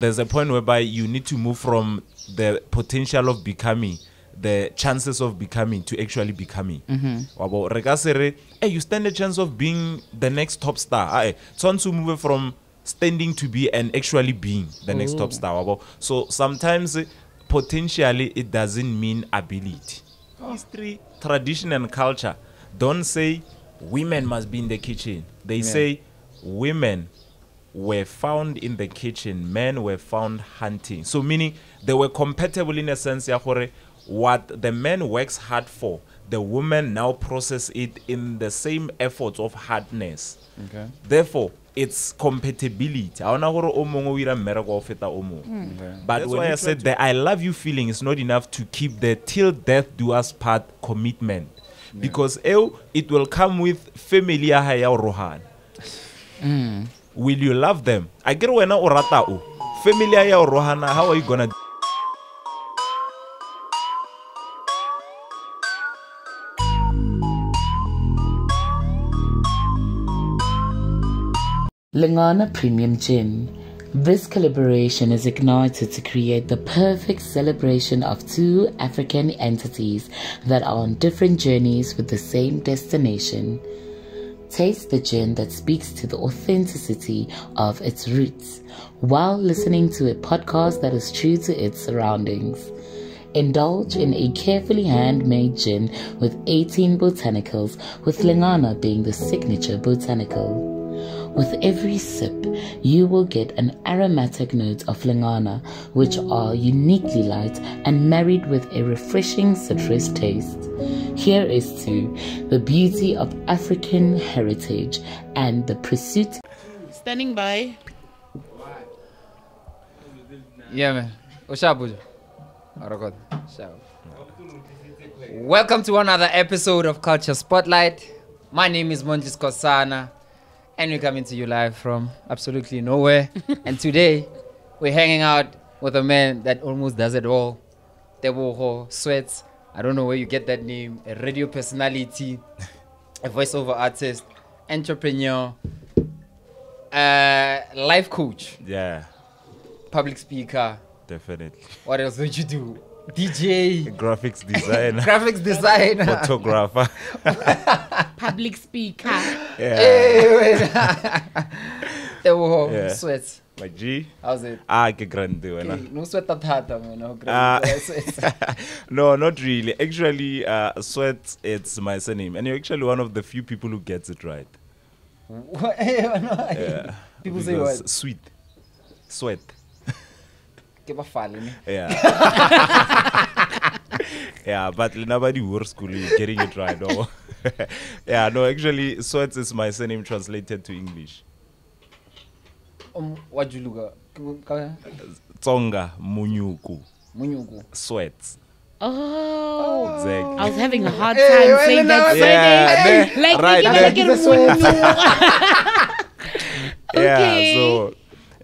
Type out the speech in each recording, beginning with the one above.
there's a point whereby you need to move from the potential of becoming the chances of becoming to actually becoming. Mm-hmm. Wabo re ka se re hey you stand a chance of being the next top star. Ae tshwanetse o move from standing to be and actually being the next top oh. star wabo. So sometimes potentially it doesn't mean ability. Oh. History tradition and culture don't say women must be in the kitchen. They say women were found in the kitchen, men were found hunting. So meaning they were compatible in a sense ya gore what the man works hard for, the woman now process it in the same efforts of hardness. Okay. Therefore, it's compatibility. Ha ona gore o mongwe o ira mmereko o feta o. Hmm. But that's why I said the I love you feeling is not enough to keep the till death do us part commitment. Because eo, it will come with family ya hae ya ho rohana hmm. Will you love them a ke re wena o rata o family ya o rohana how are you gonna Lingana Premium Gin. This collaboration is ignited to create the perfect celebration of two African entities that are on different journeys with the same destination. Taste the gin that speaks to the authenticity of its roots while listening to a podcast that is true to its surroundings. Indulge in a carefully handmade gin with 18 botanicals, with Lingana being the signature botanical. With every sip, you will get an aromatic note of Lingana, which are uniquely light and married with a refreshing citrus taste. Here is to the beauty of African heritage and the pursuit. Standing by. Yeah, man. Oh, Ushabuja. Oh, Arakot. Oh, sharp. Welcome to another episode of Culture Spotlight. My name is Mondli Skosana, and we're coming to you live from absolutely nowhere. and today, we're hanging out with a man that almost does it all. Tebogo Sweatz. I don't know where you get that name. A radio personality, a voiceover artist, entrepreneur, uh, life coach, yeah public speaker. definitely What else would you do? DJ, graphics designer graphics designer. photographer public speaker. yeah Hey, wait. Tebogo, Yeah. sweat. my g How's it? ah ke grande Okay, wena no sweat tata, man. No, Ah. great. Sweat. no not really actually uh sweat it's my surname and you're actually one of the few people who gets it right What? No, yeah People say Because what? sweet sweat Ke ba fale, ne? Yeah. yeah, but nobody works school is getting it right. No. yeah, no, actually, Sweats is my surname translated to English. Um, what you? Ka- Tsonga Munyuku. Munyuku. Sweats. Oh. Exactly. I was having a hard time hey, saying that no, Yeah, surname. Like, right you like, Yeah, Okay. so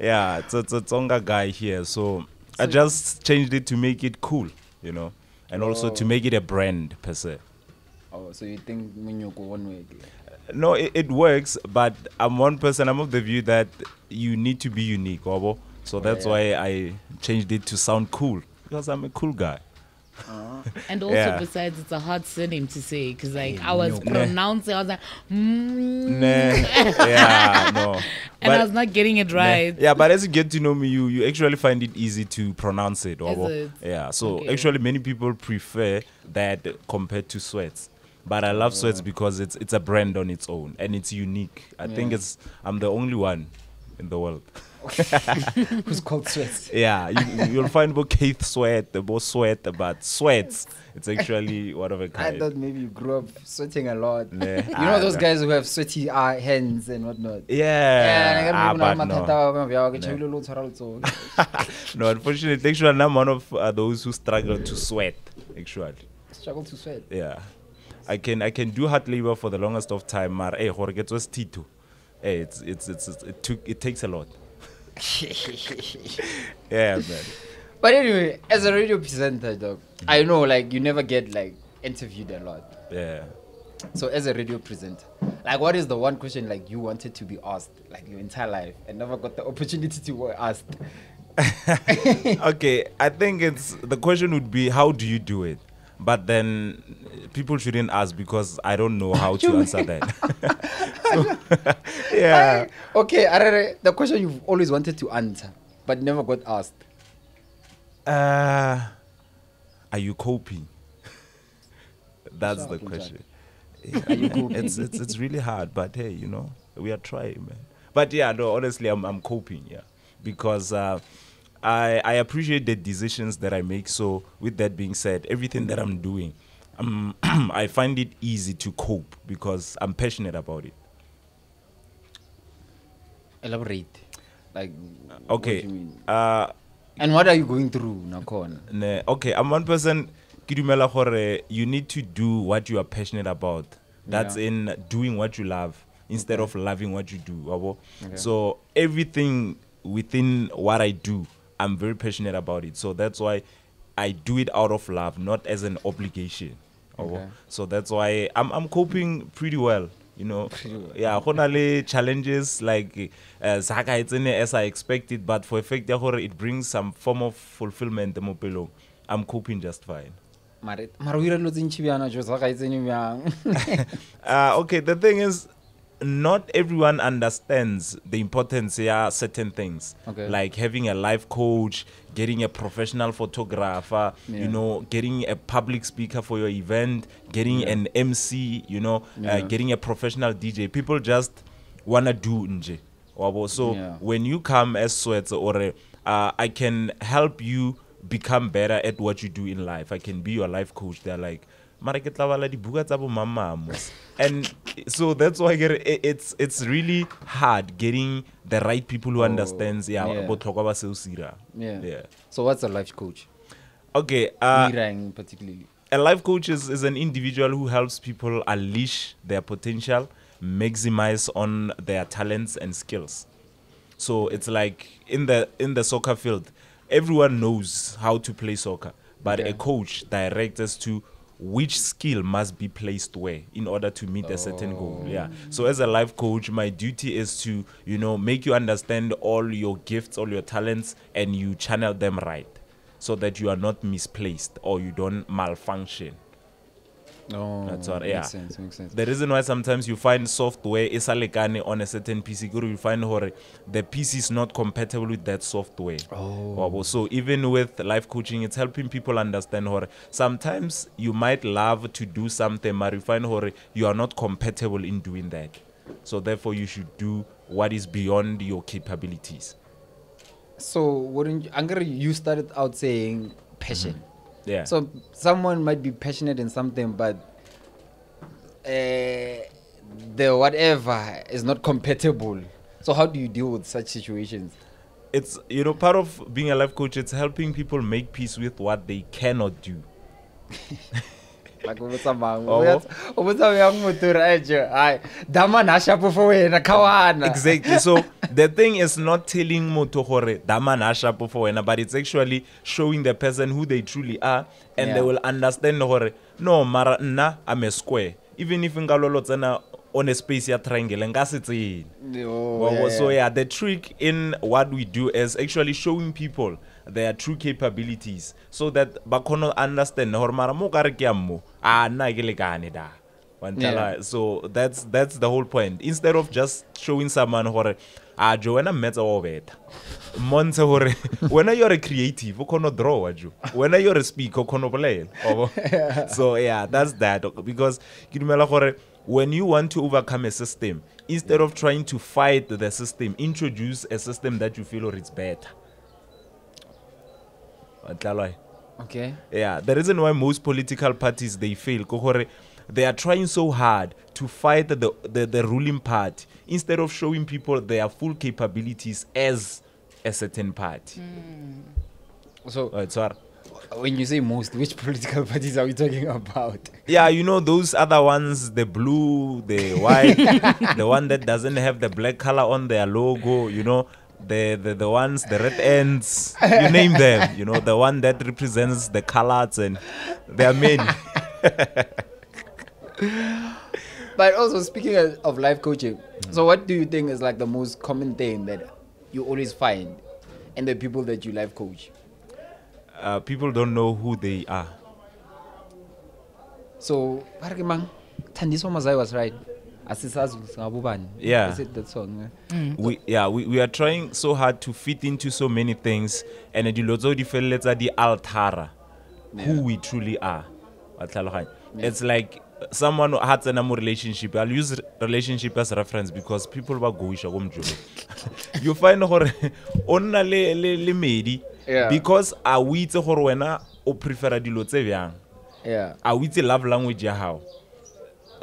yeah, it's, it's a Tsonga guy here. So I just changed it to make it cool, you know, and also to Oh. make it a brand per se. Oh, so you think Munyuku one way? No, it, it works, but I'm one person. I'm of the view that you need to be unique, Obo. So that's yeah. why I changed it to sound cool because I'm a cool guy. And also, Yeah. besides, it's a hard surname to say because, like, I was Nyoko. pronouncing, I was like, mm, Nah, yeah, no. And I was not getting it right. Yeah, but as you get to know me, you you actually find it easy to pronounce it. Obo. it? Yeah. So Okay. actually, many people prefer that compared to Sweatz. But I love Sweatz because it's it's a brand on its own and it's unique. I think it's I'm the only one in the world. Who's called Sweat? Yeah, you, you'll find both Keith Sweat, the both sweat, but Sweatz. It's actually one of a I kind. I thought maybe you grew up sweating a lot. Nah, You know ah, those nah. guys who have sweaty uh, hands and whatnot. Yeah, ah, Yeah, but no. no. unfortunately, actually, I'm one of uh, those who struggle to sweat. Actually, Struggle to sweat. yeah, I can I can do hard labor for the longest of time. Mar, hey, gore get was tito. Hey, it's, it's it's it's it took it takes a lot. Yeah, man. But anyway, as a radio presenter, dog, I know like you never get like interviewed a lot. Yeah. So as a radio presenter, like what is the one question like you wanted to be asked like your entire life and never got the opportunity to be asked? okay, I think it's the question would be how do you do it? But then people shouldn't ask because I don't know how to answer that. So, yeah. Okay, Arere, the question you've always wanted to answer, but never got asked. Uh, are you coping? That's Shout the question. Coping? it's it's it's really hard, but hey, you know, we are trying, man. But yeah, no, honestly, I'm I'm coping, yeah, because uh, I I appreciate the decisions that I make. So with that being said, everything that I'm doing, um, I find it easy to cope because I'm passionate about it. Elaborate. Like, what Okay, do you mean? uh, And what are you going through, Nakon? ne, okay, I'm one person. You need to do what you are passionate about. That's Yeah. in doing what you love instead of loving what you do. Okay. So everything within what I do, I'm very passionate about it. So that's why I do it out of love, not as an obligation. Okay. So that's why I'm I'm coping pretty well. You know, yeah, le challenges like uh, Zaka it's in as I expected, but for effect it brings some form of fulfillment mo pelong. I'm coping just fine. Mare, mare o ira dilo tse ntšhi bjana, jo, sa ga. Uh, okay, the thing is, not everyone understands the importance of certain things, Okay. like having a life coach, getting a professional photographer, Yeah. you know, getting a public speaker for your event, getting Yeah. an MC, you know, Yeah. uh, getting a professional DJ. People just wanna do nje. So Yeah. when you come as Sweatz or uh, I can help you become better at what you do in life. I can be your life coach. They're like, "Mara ke tla bala dibuka tsa bo mama mos." and so that's why it's it's really hard getting the right people who Oh, understands yeah, yeah. botlhokwa ba seo se. Yeah. yeah So what's a life coach? okay uh, particularly. a life coach is, is an individual who helps people unleash their potential, maximize on their talents and skills. So it's like in the in the soccer field, everyone knows how to play soccer, but Okay. a coach directs us to which skill must be placed where in order to meet a certain goal. Yeah. So as a life coach, my duty is to, you know, make you understand all your gifts, all your talents and you channel them right so that you are not misplaced or you don't malfunction. Oh, That's what- makes yeah. sense, makes sense. The reason why sometimes you find software is alekane on a certain PC, guru, you find hore the PC is not compatible with that software. Oh. So even with life coaching, it's helping people understand hore sometimes you might love to do something, but you find hore you are not compatible in doing that. So therefore you should do what is beyond your capabilities. So wouldn't you, Angry, you started out saying passion. Mm-hmm. Yeah. So someone might be passionate in something, but uh, the whatever is not compatible. So how do you deal with such situations? it's you know part of being a life coach it's helping people make peace with what they cannot do Botsa mang, Oh. o botsa- o botsa yang motho re, "Ai, je, ai, dama na shapo for wena kawana." exactly so the thing is not telling motho gore dama na shapo for wena but it's actually showing the person who they truly are and Yeah. they will understand gore no mara nna i'm a square even if nka lolo tsena on a space ya triangle nka se tsene Oh, so yeah, the trick in what we do is actually showing people their true capabilities so that ba kgone understand gore mara mo ka re ke a mmo a nna ke lekane da Yeah. so that's that's the whole point. Instead of just showing someone gore a jo wena mmetsa wa beta montshe gore wena you're a creative o go draw jo. Wena you're a speaker o go bolela so yeah that's that because ke dumela gore when you want to overcome a system instead of trying to fight the system introduce a system that you feel or it's better Wa ntlela? Okay. yeah the reason why most political parties they fail they are trying so hard to fight the, the, the ruling party instead of showing people their full capabilities as a certain party hmm. So Oh, it's hard. when you say most, which political parties are we talking about? yeah you know those other ones the blue the white the one that doesn't have the black color on their logo you know the, the the ones the red ends you name them you know the one that represents the colors and there are many But also speaking of- life coaching, so what do you think is like the most common thing that you always find in the people that you life coach. uh, people don't know who they are. So, para ke mang? Thandiswa Mazwai was right. Asisazi ukuthi. Yeah. Is it that song? eh? We yeah, we, we are trying so hard to fit into so many things and dilo tseo di feleletsa di altara who we truly are. Wa tlhaloganya? It's like someone ha tsena mo relationship. I'll use relationship as reference because people ba goisha ko mjolo. you find gore o nna le le le medi Yeah. because a o itse gore wena o prefera dilo tse bjang. Yeah. A o itse love language ya hao.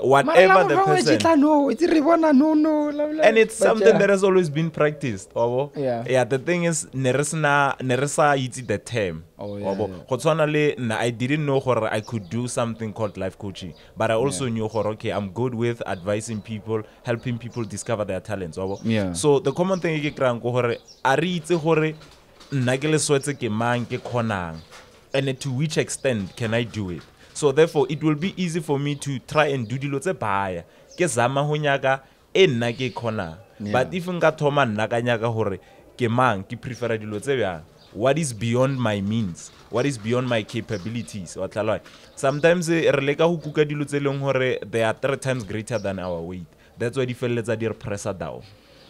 Whatever the person no, it's re no no. la, la. and it's But something yeah. that has always been practiced wabo Yeah. yeah the thing is ne re ne re sa itse the term Oh, yeah, wabo yeah. go tshwana le nna i didn't know gore i could do something called life coaching but i also knew gore okay i'm good with advising people helping people discover their talents wabo Yeah. so the common thing e ke kry-ang ko gore a re itse gore nna ke leswetse ke mang ke kgonang and to which extent can i do it so therefore it will be easy for me to try and do dilo tse baya. Ke zama go nyaka e nna ke e kgonang. But if nka thoma nna ka nyaka gore ke mang ke prefera dilo tse bjang? What is beyond my means? What is beyond my capabilities? Wa tlhaloganya sometimes eh, re leka go kuka dilo tse e leng gore they are three times greater than our weight. That's why di feleletsa di re pressa down.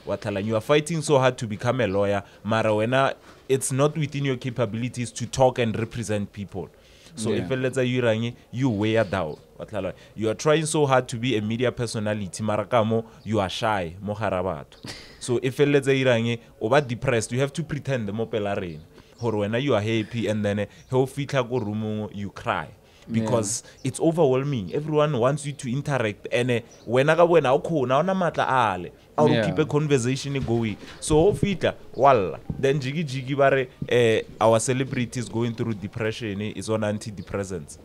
Wa tlhalang you are fighting so hard to become a lawyer mara wena it's not within your capabilities to talk and represent people so e feleletsa you irang you wear down wa you are trying so hard to be a media personality mara ka mo you are shy mo gara batho. So e feleletsa irang o ba depressed you have to pretend mo pela rena. Gore wena you are happy and then eh, he o fitlha ko roomong you cry because it's overwhelming everyone wants you to interact and eh, wena ka wena o khona ona matla ale Yeah. yeah. keep a conversation going so o fitla walla then jiggy jiggy bare eh, our celebrities going through depression eh, is on antidepressants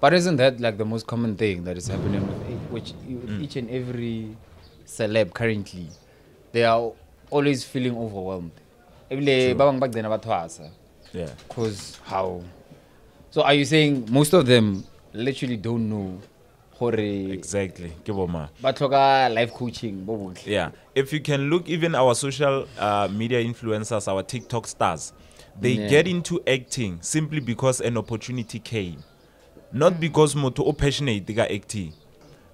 But isn't that like the most common thing that is happening with, Mm. each and every celeb currently? They are always feeling overwhelmed. Ebile ba bang ba kgena ba thwasa. yeah Cause how? So are you saying most of them literally don't know gore exactly. Ke boma ba tlhoka life coaching bo yeah. If you can look even our social uh, media influencers our tiktok stars they Yeah. get into acting simply because an opportunity came. Not because motho o passionate ka acting.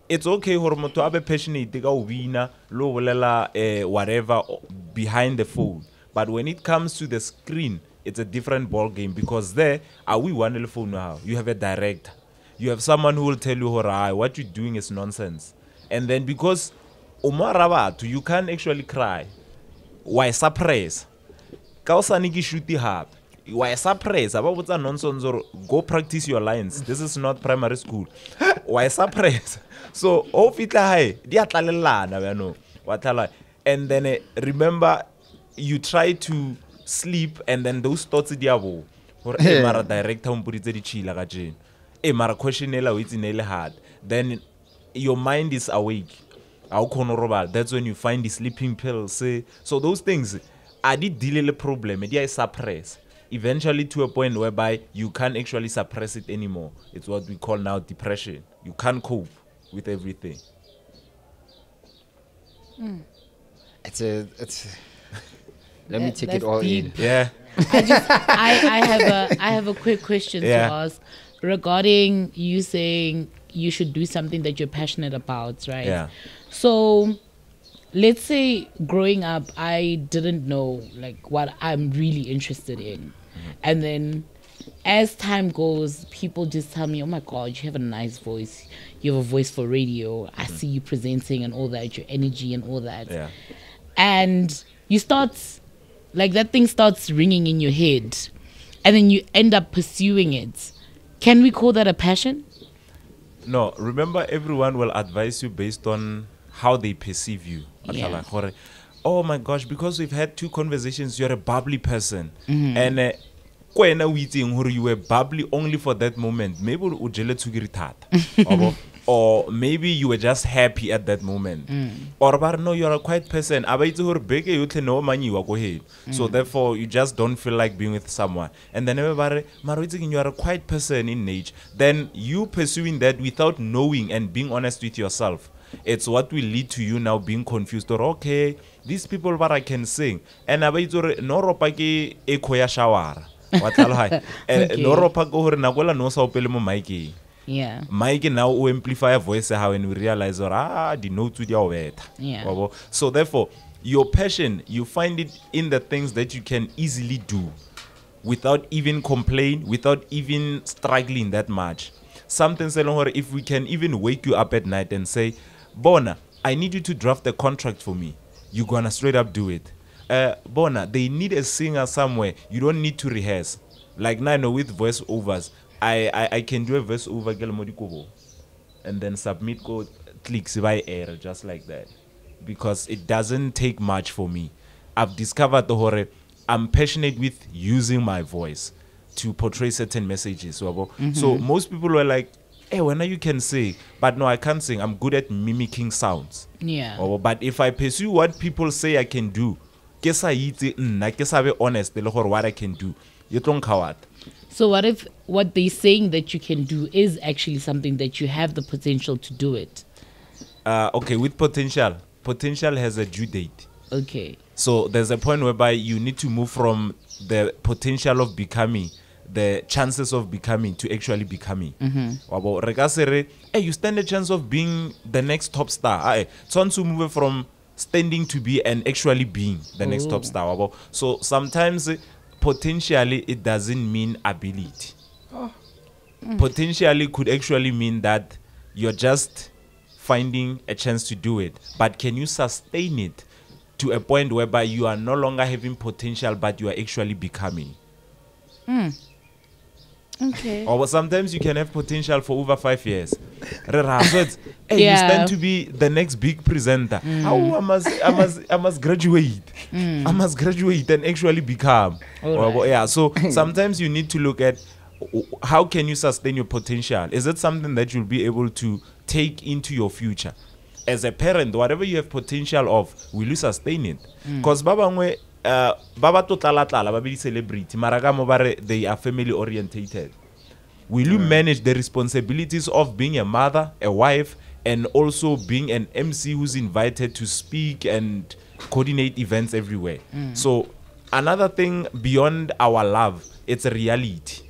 It's okay gore motho a be passionate ka o bina lo bolela eh, whatever behind the phone. But when it comes to the screen it's a different ball game because there are we one phone how you have a director. You have someone who will tell you hore "Ah, what you're doing is nonsense. And then because mo you can't actually cry. Why suppress? Ka o sane ke shooti gape wa e suppressa nonsense gore go practice your lines. This is not primary school. Wa e suppressa so o fitlha gae di a tlalelana bjanong wa tlhala and then eh, remember you try to sleep and then those thoughts di a bo gore e mara director o mpoditse ditšhila ka jeno e mara question ela o itse ne e le hard. Then your mind is awake. A o kgone go robala. That's when you find the sleeping pills. So those things a di deal le problem di a e suppress. Eventually to a point whereby you can't actually suppress it anymore. It's what we call now depression. You can't cope with everything. Hmm. It's a it's Let me take it all deep. in. yeah I, I have a I have a quick question Yeah. to ask regarding you saying you should do something that you're passionate about, right? Yeah. So let's say growing up I didn't know like what I'm really interested in. Mm-hmm. And then as time goes, people just tell me, Oh my god, you have a nice voice. You have a voice for radio. I mm-hmm. see you presenting and all that, your energy and all that yeah and you start like that thing starts ringing in your head and then you end up pursuing it can we call that a passion No, remember everyone will advise you based on how they perceive you. Yeah. Oh my gosh, because we've had two conversations, you're a bubbly person. Mm-hmm. And uh, ko wena o itseng gore you were bubbly only for that moment. Maybe o jele tswekere thata. Or maybe you were just happy at that moment. Mm. Or but no, you're a quiet person. A ba itse gore beke yotlhe ne o manyiwa ko heno. Mm. So therefore you just don't feel like being with someone. And then everybody, mara o itse you are a quiet person in nature. Then you pursuing that without knowing and being honest with yourself. it's what will lead to you now being confused or okay these people but i can sing and aba itse gore no ropa ke echo ya shawara wa tlhaloganya Eh, no ropa ke gore nako ela no sa opele mo miceng Yeah. mike now o amplify voice ya gago and we realize or ah di-notes di a o betha Yeah. So therefore your passion you find it in the things that you can easily do without even complain without even struggling that much. Something se leng gore if we can even wake you up at night and say bona i need you to draft a contract for me you're gonna straight up do it. Uh, bona they need a singer somewhere. You don't need to rehearse like now with voice overs I, I i can do a voice over ke le mo dikobo and then submit code clicks by air just like that because it doesn't take much for me. I've discovered the horror i'm passionate with using my voice to portray certain messages wabo. Mm-hmm. so most people were like eh, hey when you can sing but no i can't sing. I'm good at mimicking sounds. Yeah. But if i pursue what people say i can do ke sa itse nna ke sa be honest le gore what i can do you tlo nkga what So what if what they're saying that you can do is actually something that you have the potential to do it? uh, okay with potential potential has a due date Okay. So there's a point whereby you need to move from the potential of becoming, the chances of becoming to actually becoming. Wabo, re ka se re, hey, you stand a chance of being the next top star. Aye, tshwanetse o move from standing to be and actually being the next top star. Wabo. So sometimes potentially it doesn't mean ability. Oh. Mm. Potentially could actually mean that you're just finding a chance to do it. But can you sustain it to a point whereby you are no longer having potential but you are actually becoming mm. Okay. or sometimes you can have potential for over five years. So it's, hey, you Yeah. stand to be the next big presenter. Mm. How I must, I must, I must graduate. Mm. I must graduate and actually become. Or- right. yeah so sometimes you need to look at how can you sustain your potential? Is it something that you'll be able to take into your future? As a parent whatever you have potential of will you sustain it? Mm. Because ba bangwe uh, ba ba to tlala-tlala ba be di-celebrity mara ka mo ba re they are family orientated. Will you mm. manage the responsibilities of being a mother a wife and also being an mc who's invited to speak and coordinate events everywhere? Mm. So another thing beyond our love it's a reality.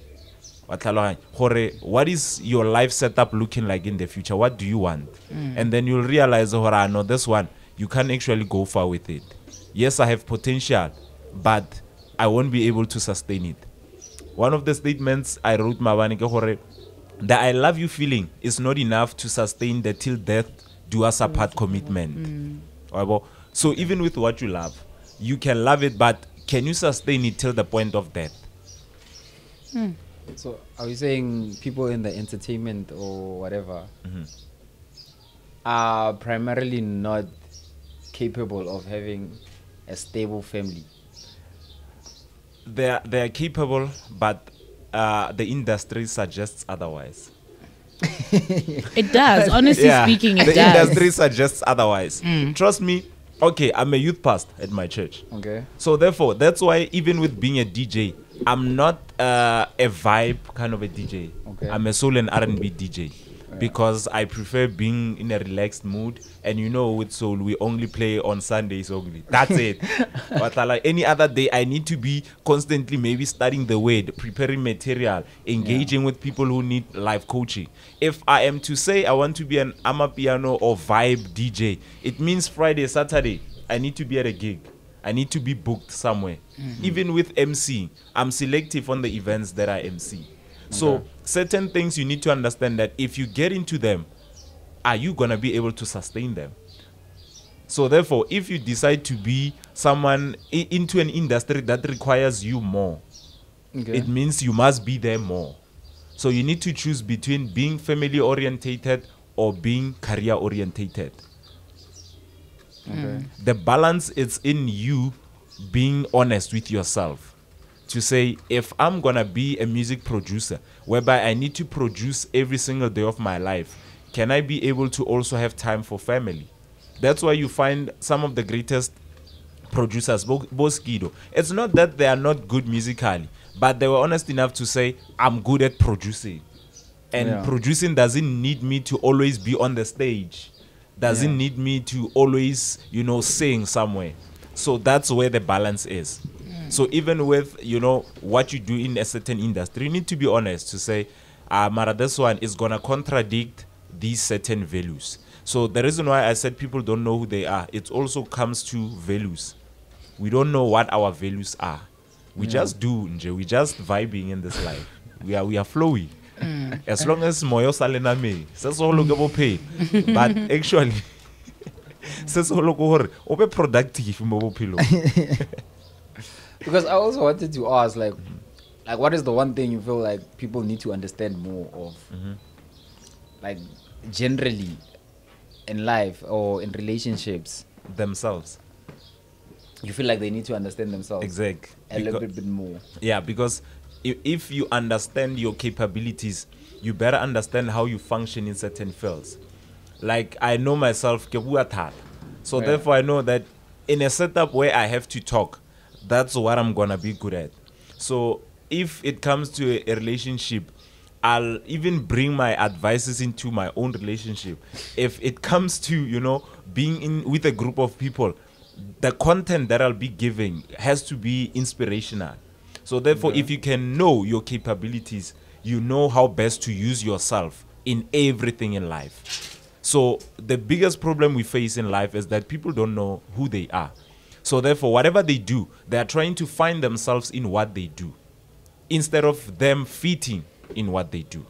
Wa tlhaloganya? gore what is your life setup looking like in the future? What do you want? Mm. And then you'll realize I know this one you can't actually go far with it yes i have potential but i won't be able to sustain it. One of the statements i wrote mabane ke gore the i love you feeling is not enough to sustain the till death do us apart commitment. Mm. Wa bo? so even with what you love you can love it but can you sustain it till the point of death? Hmm. So are you saying people in the entertainment or whatever mm-hmm. are primarily not capable of having a stable family? they're they're capable but uh, the industry suggests otherwise It does. Honestly speaking, it the does. industry suggests otherwise trust me okay i'm a youth pastor at my church Okay. so therefore that's why even with being a dj i'm not uh, a vibe kind of a dj Okay. i'm a soul and r&b dj because i prefer being in a relaxed mood. And you know with soul we only play on sundays only. That's it. But uh, like any other day i need to be constantly maybe studying the word preparing material engaging with people who need life coaching. If i am to say i want to be an amapiano or vibe dj it means friday saturday i need to be at a gig. I need to be booked somewhere. Even with MC, I'm selective on the events that I MC. So certain things you need to understand that if you get into them, are you gonna be able to sustain them? So therefore, if you decide to be someone into an industry that requires you more, Okay. it means you must be there more. So you need to choose between being family orientated or being career orientated okay. the balance is in you being honest with yourself to say if i'm gonna be a music producer whereby i need to produce every single day of my life can i be able to also have time for family that's why you find some of the greatest producers both boskido it's not that they are not good musically but they were honest enough to say i'm good at producing and Yeah. producing doesn't need me to always be on the stage doesn't Yeah. need me to always, you know, sing somewhere. So that's where the balance is. So even with you know what you do in a certain industry, you need to be honest to say, uh, Mara, this one is gonna contradict these certain values. So the reason why I said people don't know who they are, it also comes to values. We don't know what our values are. We just do, nje. we just vibing in this life. We are we are flowing. As long as moyo salena me, sesolo ke bophelo. But actually, sesolo all hore o be productive mo bophelong. Because I also wanted to ask, like, like what is the one thing you feel like people need to understand more of, mm-hmm. like, generally, in life or in relationships? themselves. You feel like they need to understand themselves Exact. a little bit, bit more. Yeah, because if, if you understand your capabilities, you better understand how you function in certain fields. Like I know myself, so Yeah. therefore I know that in a setup where I have to talk, that's what I'm gonna be good at. So if it comes to a, a relationship, I'll even bring my advices into my own relationship. If it comes to you know being in with a group of people, the content that I'll be giving has to be inspirational. So therefore, if you can know your capabilities, you know how best to use yourself in everything in life. So the biggest problem we face in life is that people don't know who they are. So therefore, whatever they do, they are trying to find themselves in what they do, instead of them fitting in what they do.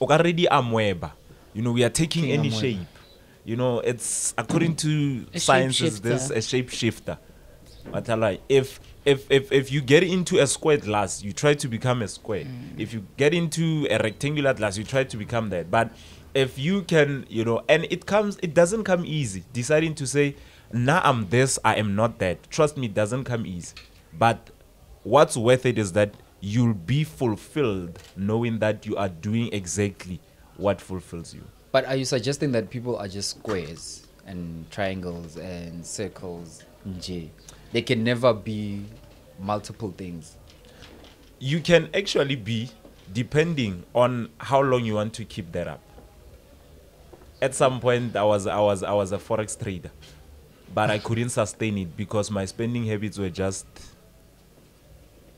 Already amweba. You know, we are taking King any amweba. shape. You know, it's according to A science is this a shapeshifter. But I like if if if if you get into a square glass, you try to become a square. Mm. If you get into a rectangular glass, you try to become that. But if you can, you know, and it comes, it doesn't come easy. Deciding to say, "Now I'm this, I am not that." Trust me, it doesn't come easy. But what's worth it is that you'll be fulfilled knowing that you are doing exactly what fulfills you. But are you suggesting that people are just squares and triangles and circles? nje? They can never be multiple things. you can actually be depending on how long you want to keep that up at some point i was i was i was a forex trader but i couldn't sustain it because my spending habits were just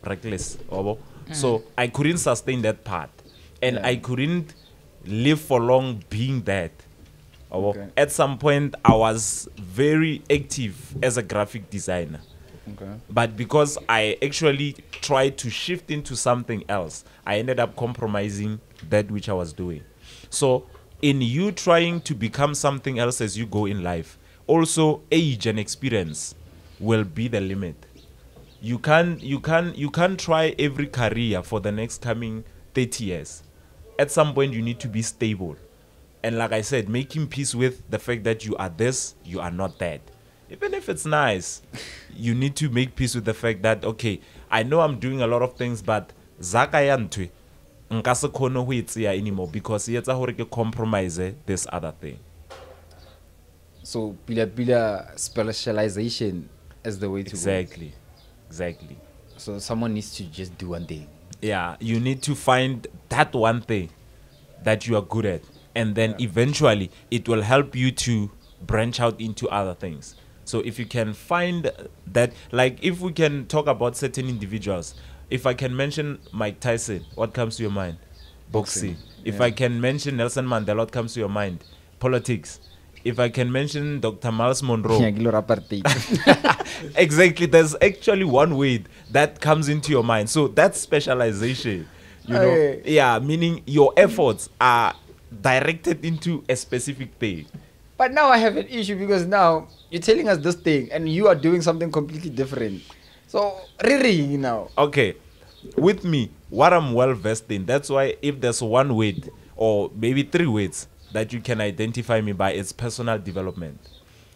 reckless obo. Mm. so i couldn't sustain that part and Yeah. i couldn't live for long being that. Okay. at some point i was very active as a graphic designer Okay. but because I actually tried to shift into something else, I ended up compromising that which I was doing. So, in you trying to become something else as you go in life, also age and experience will be the limit. You can't you can't you can't try every career for the next coming 30 years. At some point you need to be stable. And like I said, making peace with the fact that you are this, you are not that. Even if it's nice, you need to make peace with the fact that okay, I know I'm doing a lot of things, but zaka ya ntwe, nka se anymore because e etsa compromise this other thing. So, pila pila specialization is the way to go. Exactly. Exactly. So, someone needs to just do one thing. yeah you need to find that one thing that you are good at and then eventually it will help you to branch out into other things so if you can find that like if we can talk about certain individuals if i can mention mike tyson what comes to your mind boxing, Boxing, if yeah. i can mention nelson mandela what comes to your mind politics if i can mention dr myles munroe Yeah, kilo apartheid. exactly there's actually one word that comes into your mind so that's specialization you know Okay. yeah meaning your efforts are directed into a specific thing But now I have an issue because now you're telling us this thing and you are doing something completely different. So, really now. okay with me what i'm well versed in that's why if there's one word or maybe three words that you can identify me by it's personal development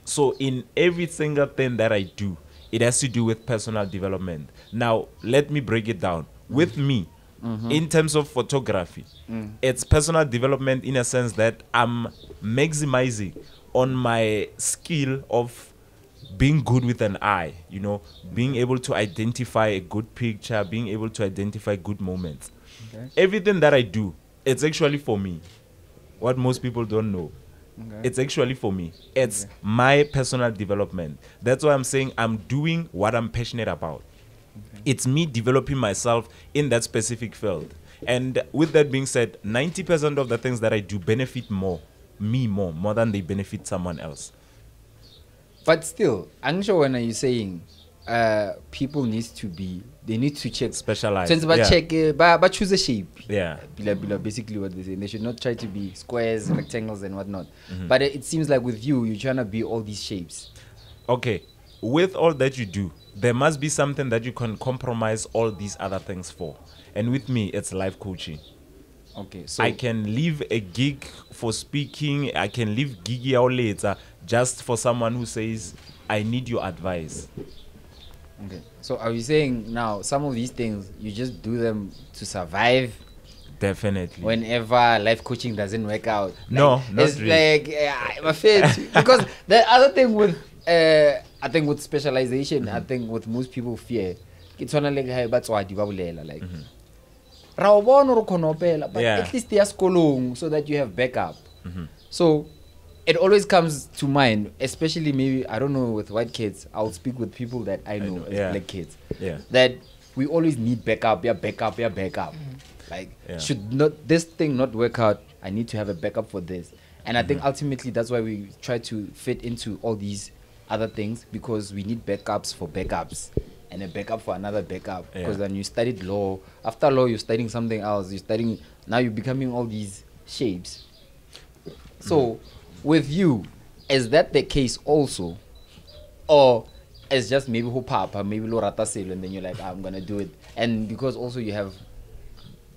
so in every single thing that i do it has to do with personal development now let me break it down with mm-hmm. me mm-hmm. in terms of photography mm. it's personal development in a sense that i'm maximizing on my skill of being good with an eye, you know, being able to identify a good picture, being able to identify good moments. Okay. Everything that I do, it's actually for me. What most people don't know. Okay. It's actually for me. It's my personal development. That's why I'm saying I'm doing what I'm passionate about. It's me developing myself in that specific field. And with that being said, 90% of the things that I do benefit more, me more, more than they benefit someone else. But still, I'm sure when are you saying uh, people need to be they need to check Specialized. Since but Yeah. check uh, but, but choose a shape. Yeah. Bila, bila, basically what they say. They should not try to be squares, rectangles and whatnot. Mm-hmm. But it, it seems like with you, you're trying to be all these shapes. Okay, with all that you do, there must be something that you can compromise all these other things for. And with me, it's life coaching. Okay. So I can leave a gig for speaking. I can leave gig yao later just for someone who says, I need your advice. Okay. So are you saying now some of these things you just do them to survive Definitely. whenever life coaching doesn't work out? No, Like, not it's really. like uh, I'm afraid because the other thing with uh, I think with specialization, I think with most people fear. It's only like hey, but what you like. ra o bona o kgona opela, but Yeah. at least they are sekolong so that you have backup so it always comes to mind especially maybe i don't know with white kids i'll speak with people that i know, know, as yeah. black kids Yeah. that we always need backup yeah backup yeah backup like Yeah. should not this thing not work out i need to have a backup for this and i think Mm-hmm. ultimately that's why we try to fit into all these other things because we need backups for backups and a backup for another backup because Yeah. then you studied law after law you're studying something else you're studying now you're becoming all these shapes so with you is that the case also or it's just maybe who papa maybe lo rata and then you're like i'm gonna do it and because also you have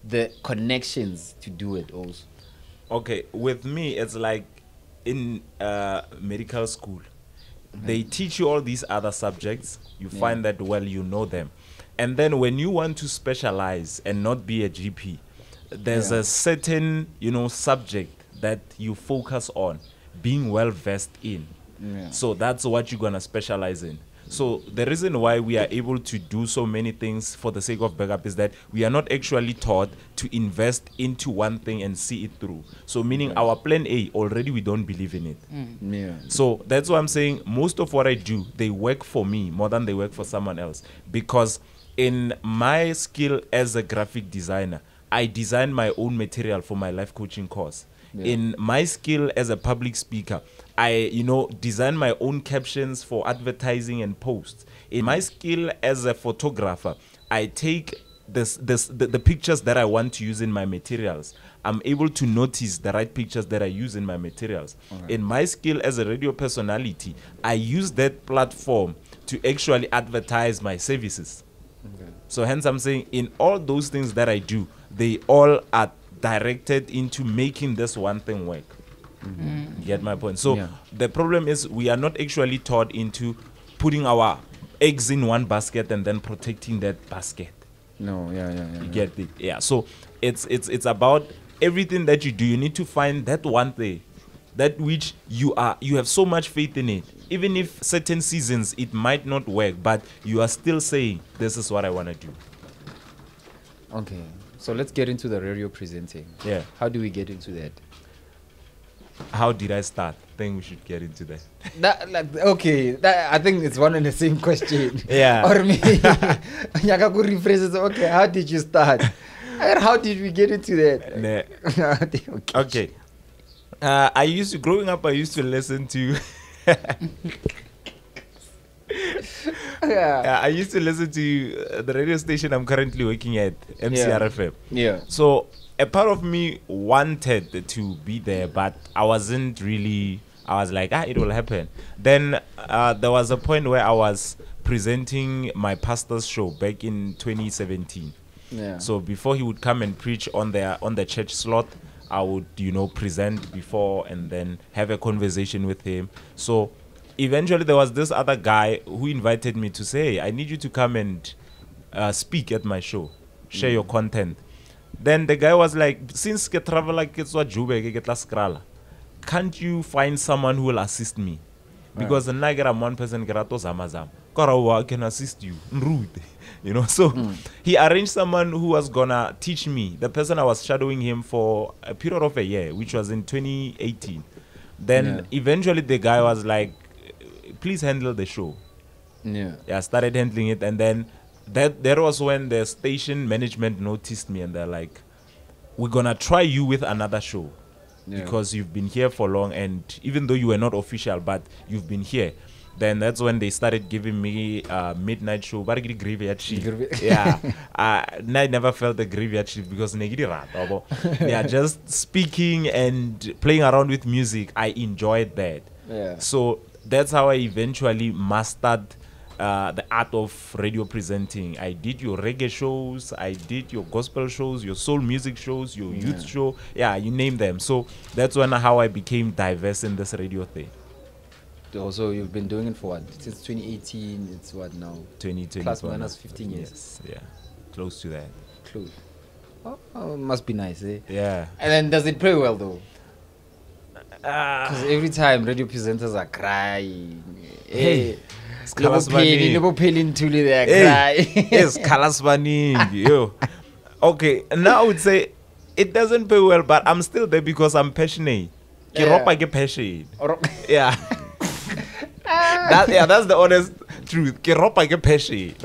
the connections to do it also Okay, with me, it's like in uh, medical school. They teach you all these other subjects. You Yeah. find that well, you know them, and then when you want to specialize and not be a GP, there's Yeah. a certain you know subject that you focus on, being well versed in. Yeah. So that's what you're gonna specialize in. So the reason why we are able to do so many things for the sake of backup is that we are not actually taught to invest into one thing and see it through. So meaning our plan A already we don't believe in it. Mm. yeah So that's why I'm saying most of what I do, they work for me more than they work for someone else. Because in my skill as a graphic designer, I design my own material for my life coaching course. Yeah. In my skill as a public speaker, I, you know, design my own captions for advertising and posts. In my skill as a photographer, I take this, this, the, the pictures that I want to use in my materials. I'm able to notice the right pictures that I use in my materials. In my skill as a radio personality, I use that platform to actually advertise my services. So hence I'm saying in all those things that I do, they all are directed into making this one thing work. Mm-hmm. You Get my point. So Yeah. the problem is we are not actually taught into putting our eggs in one basket and then protecting that basket. no yeah yeah yeah, You yeah. get it? Yeah. So it's it's it's about everything that you do. You need to find that one thing, that which you are you have so much faith in it. Even if certain seasons it might not work, but you are still saying this is what I want to do. okay so let's get into the radio presenting Yeah. how do we get into that How did I start? I think we should get into that. That like okay, that I think it's one and the same question. Yeah. Or me, rephrase it. Okay, how did you start? How did we get into that? Nah. okay. Okay. Uh, I used to growing up. I used to listen to. Yeah. Uh, I used to listen to uh, the radio station I'm currently working at, MCRFM. Yeah. So a part of me wanted to be there, but I wasn't really. I was like, ah, it will happen. Then uh, there was a point where I was presenting my pastor's show back in 2017. Yeah. So before he would come and preach on the on the church slot, I would you know present before and then have a conversation with him. So eventually there was this other guy who invited me to say, I need you to come and uh, speak at my show, share your content. Then the guy was like, since ke travel like it's what Joburg, ke tla Skrala, can't you find someone who will assist me? Because the nna ke ra one person ke rata ho zama zama. Ka ra, "Oh, I can assist you. Nrute." You know, so he arranged someone who was gonna teach me. The person I was shadowing him for a period of a year, which was in 2018. then Yeah. eventually the guy was like please handle the show Yeah. yeah I started handling it and then that that was when the station management noticed me and they're like we're gonna try you with another show Yeah. because you've been here for long and even though you were not official but you've been here then that's when they started giving me uh, midnight show but the graveyard shift Grave- yeah uh, I never felt the graveyard shift because negidi rat obo. yeah just speaking and playing around with music I enjoyed that Yeah. so that's how I eventually mastered uh, the art of radio presenting. I did your reggae shows, I did your gospel shows, your soul music shows, your youth show. Yeah, you name them. So that's when how I became diverse in this radio thing. Also, you've been doing it for what? Since 2018. It's what now? 2020. Plus minus 15 years. Yes, yeah, close to that. Close. Oh, oh, must be nice, eh? Yeah. And then does it play well though? Ah, Because every time radio presenters are crying. Hey, Scholars Lobo Peli, Bunny. Lobo Peli Ntuli, they are crying. colors banning. Yo. Okay, now I would say it doesn't pay well, but I'm still there because I'm passionate. Ke ropa ke passion. Yeah. that, yeah, that's the honest truth. Ke ropa ke passion.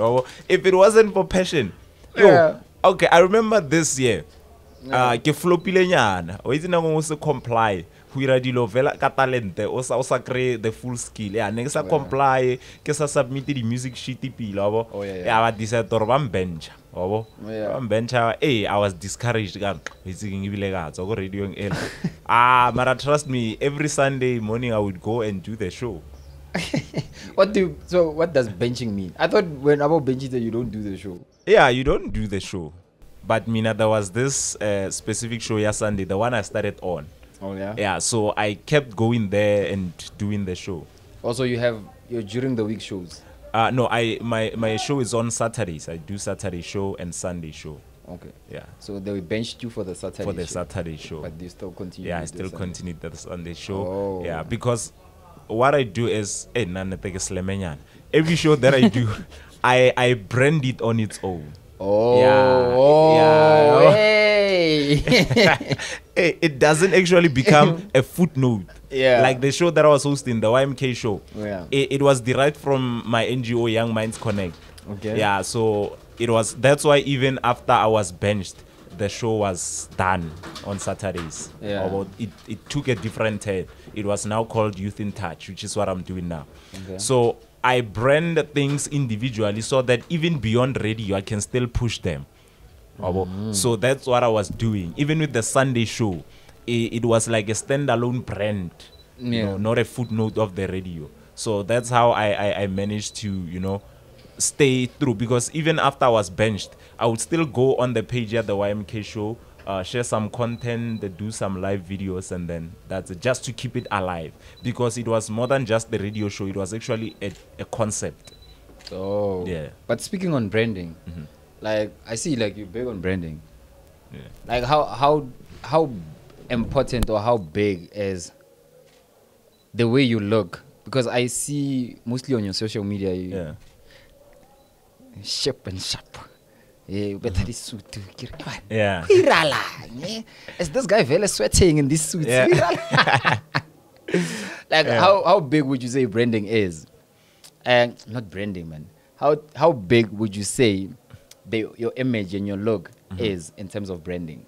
If it wasn't for passion, yo. Yeah. Okay, I remember this year. Uh, ke flopile nyana. O itse nako o se comply. Ho ira dilo vela ka talente o sa o sa kry the full skill. Yeah, ne ke sa Yeah. comply, ke sa submit di music sheet pila bo. Oh, yeah, yeah. Yeah, ba decide gore ba mbencha. Wabo. Yeah. Ba mbencha. Eh, I was discouraged ka. Itse ke ngibile ka tswa go radio ela. Ah, mara trust me, every Sunday morning I would go and do the show. what do you, so? What does benching mean? I thought when about benching that you don't do the show. Yeah, you don't do the show. But Mina, there was this uh, specific show yeah Sunday, the one I started on. Oh yeah. Yeah, so I kept going there and doing the show. Also, you have your during the week shows. Uh, no, I my my show is on Saturdays. I do Saturday show and Sunday show. Okay. Yeah, So they benched you for the Saturday. for the show, Saturday show. But you still continue. Yeah, I still continue the Sunday show. Oh. Yeah, because what I do is eh, nane teke slemenyan. every show that I do, I I brand it on its own. Oh. Yeah, oh, yeah. Hey. Eh, it doesn't actually become a footnote. Yeah. Like the show that I was hosting, the YMK show. Yeah. It, it was derived from my NGO Young Minds Connect. Okay. Yeah, so it was that's why even after I was benched, the show was done on Saturdays. Yeah. Although it, it took a different turn. It was now called Youth in Touch, which is what I'm doing now. Okay. So I brand things individually so that even beyond radio I can still push them. Abo. Mm. So that's what I was doing. Even with the Sunday show, it, it was like a standalone brand, you know, not a footnote of the radio. So that's how I, I, I managed to, you know, stay through because even after I was benched, I would still go on the page at the YMK show, uh, share some content, do some live videos, and then that's it, just to keep it alive because it was more than just the radio show, it was actually a, a concept. Oh. Yeah. But speaking on branding, Mhm. like I see like you're big on branding. Yeah. Like how how how important or how big is the way you look? Because I see mostly on your social media you Yeah. sharp and sharp. Yeah, better this suit. ke re, "Eh, Yeah. Is this guy very sweating in this suit? Yeah. Like Yeah. how how big would you say branding is? And not branding, man. How how big would you say the, your image and your look Mm-hmm. is in terms of branding?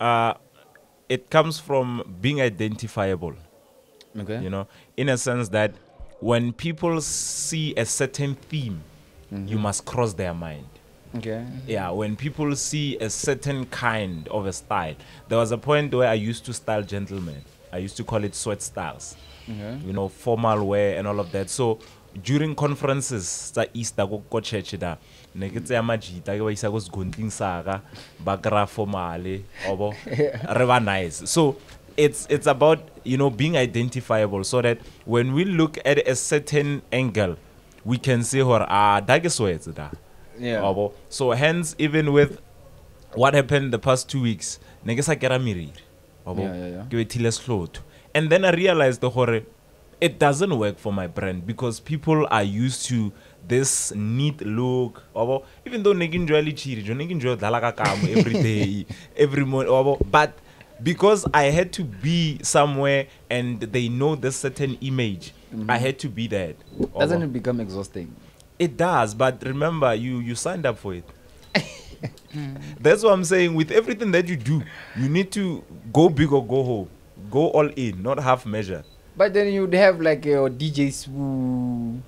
Uh, it comes from being identifiable. Okay. you know in a sense that when people see a certain theme you must cross their mind Okay. yeah when people see a certain kind of a style. There was a point where i used to style gentlemen. I used to call it sweat styles. Okay. you know formal wear and all of that. So during conferences tsa easter ko ko church da ne ke tseya majita ke ba isa ko segonting saka ba kry-a formale obo. Re ba nice. So it's it's about you know being identifiable so that when we look at a certain angle we can say hore ah da ke swetse da Yeah. Obo. so hence even with what happened the past two weeks ne ke sa kera meriri Obo. Yeah, yeah, yeah. ke bethile sehlotho and then i realized the gore it doesn't work for my brand because people are used to this neat look obo even though ne ke enjoy le chiri jo ne ke enjoy dlala ka kamo every day every morning obo but because I had to be somewhere and they know this certain image. I mm-hmm. had to be that. Doesn't it become exhausting? It does, but remember, you you signed up for it. Hmm. That's what I'm saying. With everything that you do, you need to go big or go home. Go all in, not half measure. But then you'd have like your DJs who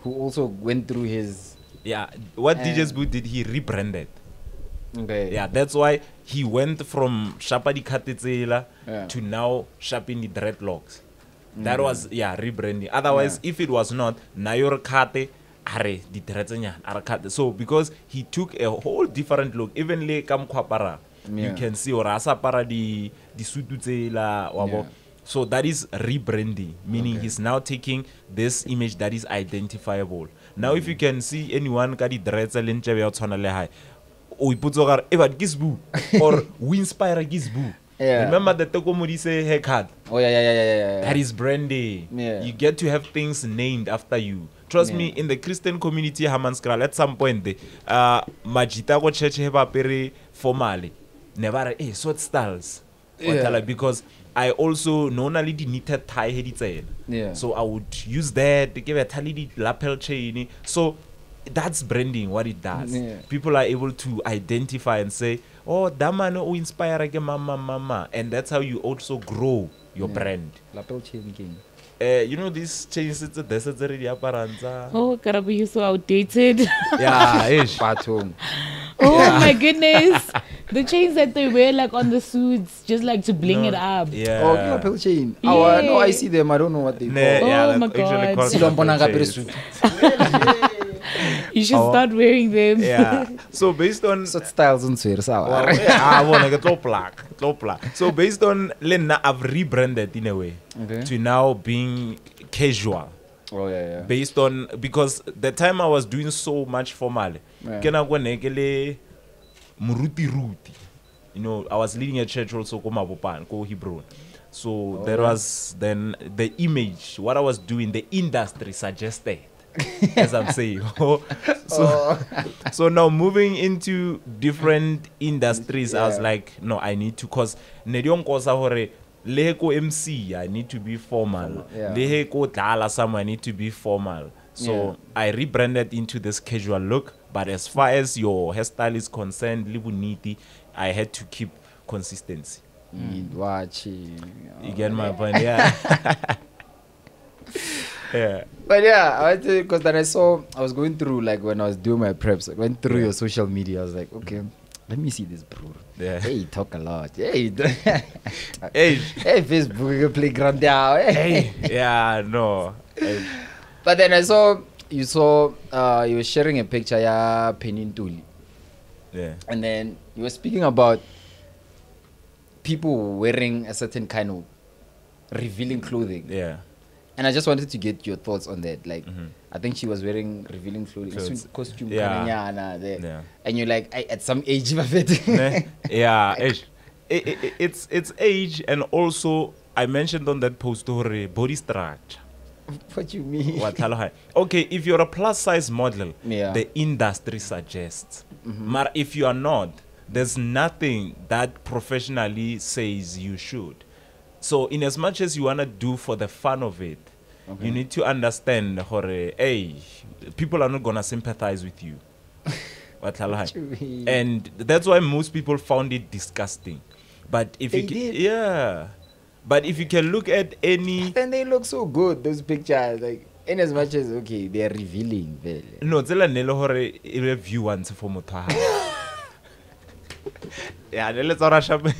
who also went through his Yeah, what eh. DJ And- did, he rebranded. okay. Yeah, that's why he went from Shapadi Katetsela Yeah. to now Shapini Dreadlocks. That mm. was yeah rebranding. Otherwise, if it was not, Nayor Kate are di dreadsenyana, are. So because he took a whole different look, even le ka kwapara, you can see or asapara di di sutu tsela wa bo. So that is rebranding, meaning he's now taking this image that is identifiable. Now, if you can see anyone ka di dreads le ntjebe ya tshwana le hae, o ipotsa gare e but Sbu or we inspire Sbu. Yeah. Remember the Tokomodise haircut? Oh yeah, yeah, yeah, yeah, yeah. That is branding. Yeah. You get to have things named after you. Trust me, in the Christian community, Hamanskral, at some point, uh, Majita go church have a very formally. Never, eh, sort styles. Yeah. Because I also know only the knitted tie head it's Yeah. So I would use that, give a tally the lapel chain. So that's branding, what it does. Yeah. People are able to identify and say, oh, that man who inspire again, mama, mama. And that's how you also grow your Yeah. brand. Lapel chain king. Uh, you know these chains it's a desert already aparanza. Oh, Karabu, you're so outdated. Yeah, ish. Batung. oh my goodness. The chains that they wear like on the suits, just like to bling No, it up. Yeah. Oh, okay, lapel chain. Oh, I know. I see them. I don't know what they Nah, call. yeah, Oh that's my actually God. called Silombona lapel ngapha chains. esuit. You should Oh. start wearing them. Yeah. So based on Sort styles and sawa. Well, yeah, ah, bona ke tlo plug, tlo plug. So based on Lena, I've rebranded in a way Okay. to now being casual. Oh yeah, yeah. Based on because the time I was doing so much formal, Yeah. ke nako ne ke ruti. You know, I was leading a church also ko Mabopane, ko Hebron. So there was then the image, what I was doing, the industry suggested. as I'm saying. so, oh. so now moving into different industries, I was like, no, I need to cause nedionkosa hore le ko MC, I need to be formal. Yeah. Le ko dlala somewhere, I need to be formal. So Yeah. I rebranded into this casual look. But as far as your hairstyle is concerned, libuniti, I had to keep consistency. Watching. You get my point? Yeah. yeah. But yeah, I went because then I saw I was going through like when I was doing my preps, I went through your social media. I was like, okay, let me see this bro. Yeah. Hey, you talk a lot. Hey, Hey. hey, Facebook you playground now. Hey. yeah, no. Eh, But then I saw you saw uh, you were sharing a picture ya Penny Ntuli, yeah. and then you were speaking about people wearing a certain kind of revealing clothing. Yeah. And I just wanted to get your thoughts on that. Like, Mhm. I think she was wearing revealing clothing, a Clothes. suit costume, Yeah. yeah. and you're like, I, at some age, yeah, age. It, it, it's it's age and also I mentioned on that post body structure. what you mean? Okay, if you're a plus size model, Yeah. the industry suggests. But if you are not, there's nothing that professionally says you should. So, in as much as you wanna do for the fun of it, you need to understand, hore, hey, people are not gonna sympathize with you. Wa tlhaloga- you and that's why most people found it disgusting. But if They you did? yeah, but if you can look at any Then they look so good, those pictures. Like, in as much as, okay, they are revealing. No tsela ne le hore e be view once for motho wa yeah ne le tsa hore a shape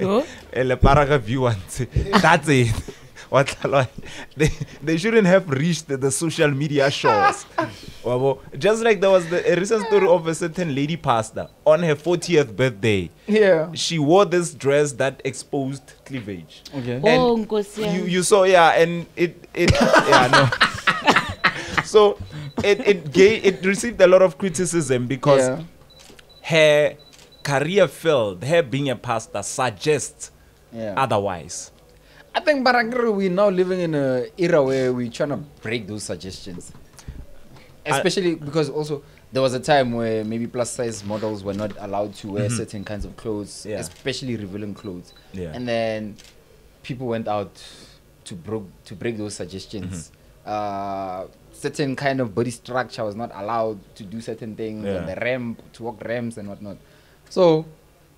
Yo. e eh, le para view once that's it Wa tlhaloganya? they, they shouldn't have reached the, the social media shores Wa just like there was the, a recent story of a certain lady pastor on her 40th birthday Yeah. she wore this dress that exposed cleavage Okay. And Oh, Nkosi you you saw yeah and it it yeah no so it it gave it received a lot of criticism because yeah. her career field her being a pastor suggests yeah. otherwise I think Barangre, we're now living in an era where we're trying to break those suggestions. Especially because also there was a time where maybe plus size models were not allowed to wear certain kinds of clothes, Mm-hmm. Yeah. especially revealing clothes. Yeah. And then people went out to broke to break those suggestions. Mm-hmm. Uh, certain kind of body structure was not allowed to do certain things on Yeah. the ramp to walk ramps and whatnot. So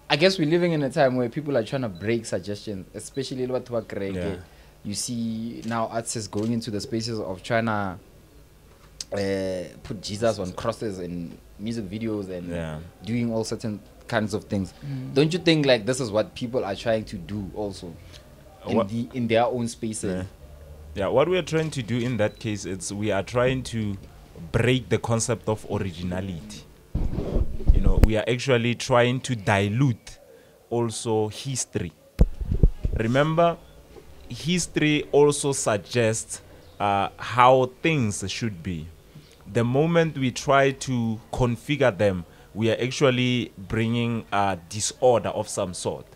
I guess we're living in a time where people are trying to break suggestions, especially what work Yeah. You see now artists going into the spaces of trying to uh, put Jesus on crosses in music videos and Yeah. doing all certain kinds of things. Don't you think like this is what people are trying to do also in What- the in their own spaces? Yeah. Yeah, what we are trying to do in that case is we are trying to break the concept of originality. You know, we are actually trying to dilute also history. Remember, history also suggests uh, how things should be. The moment we try to configure them, we are actually bringing a disorder of some sort.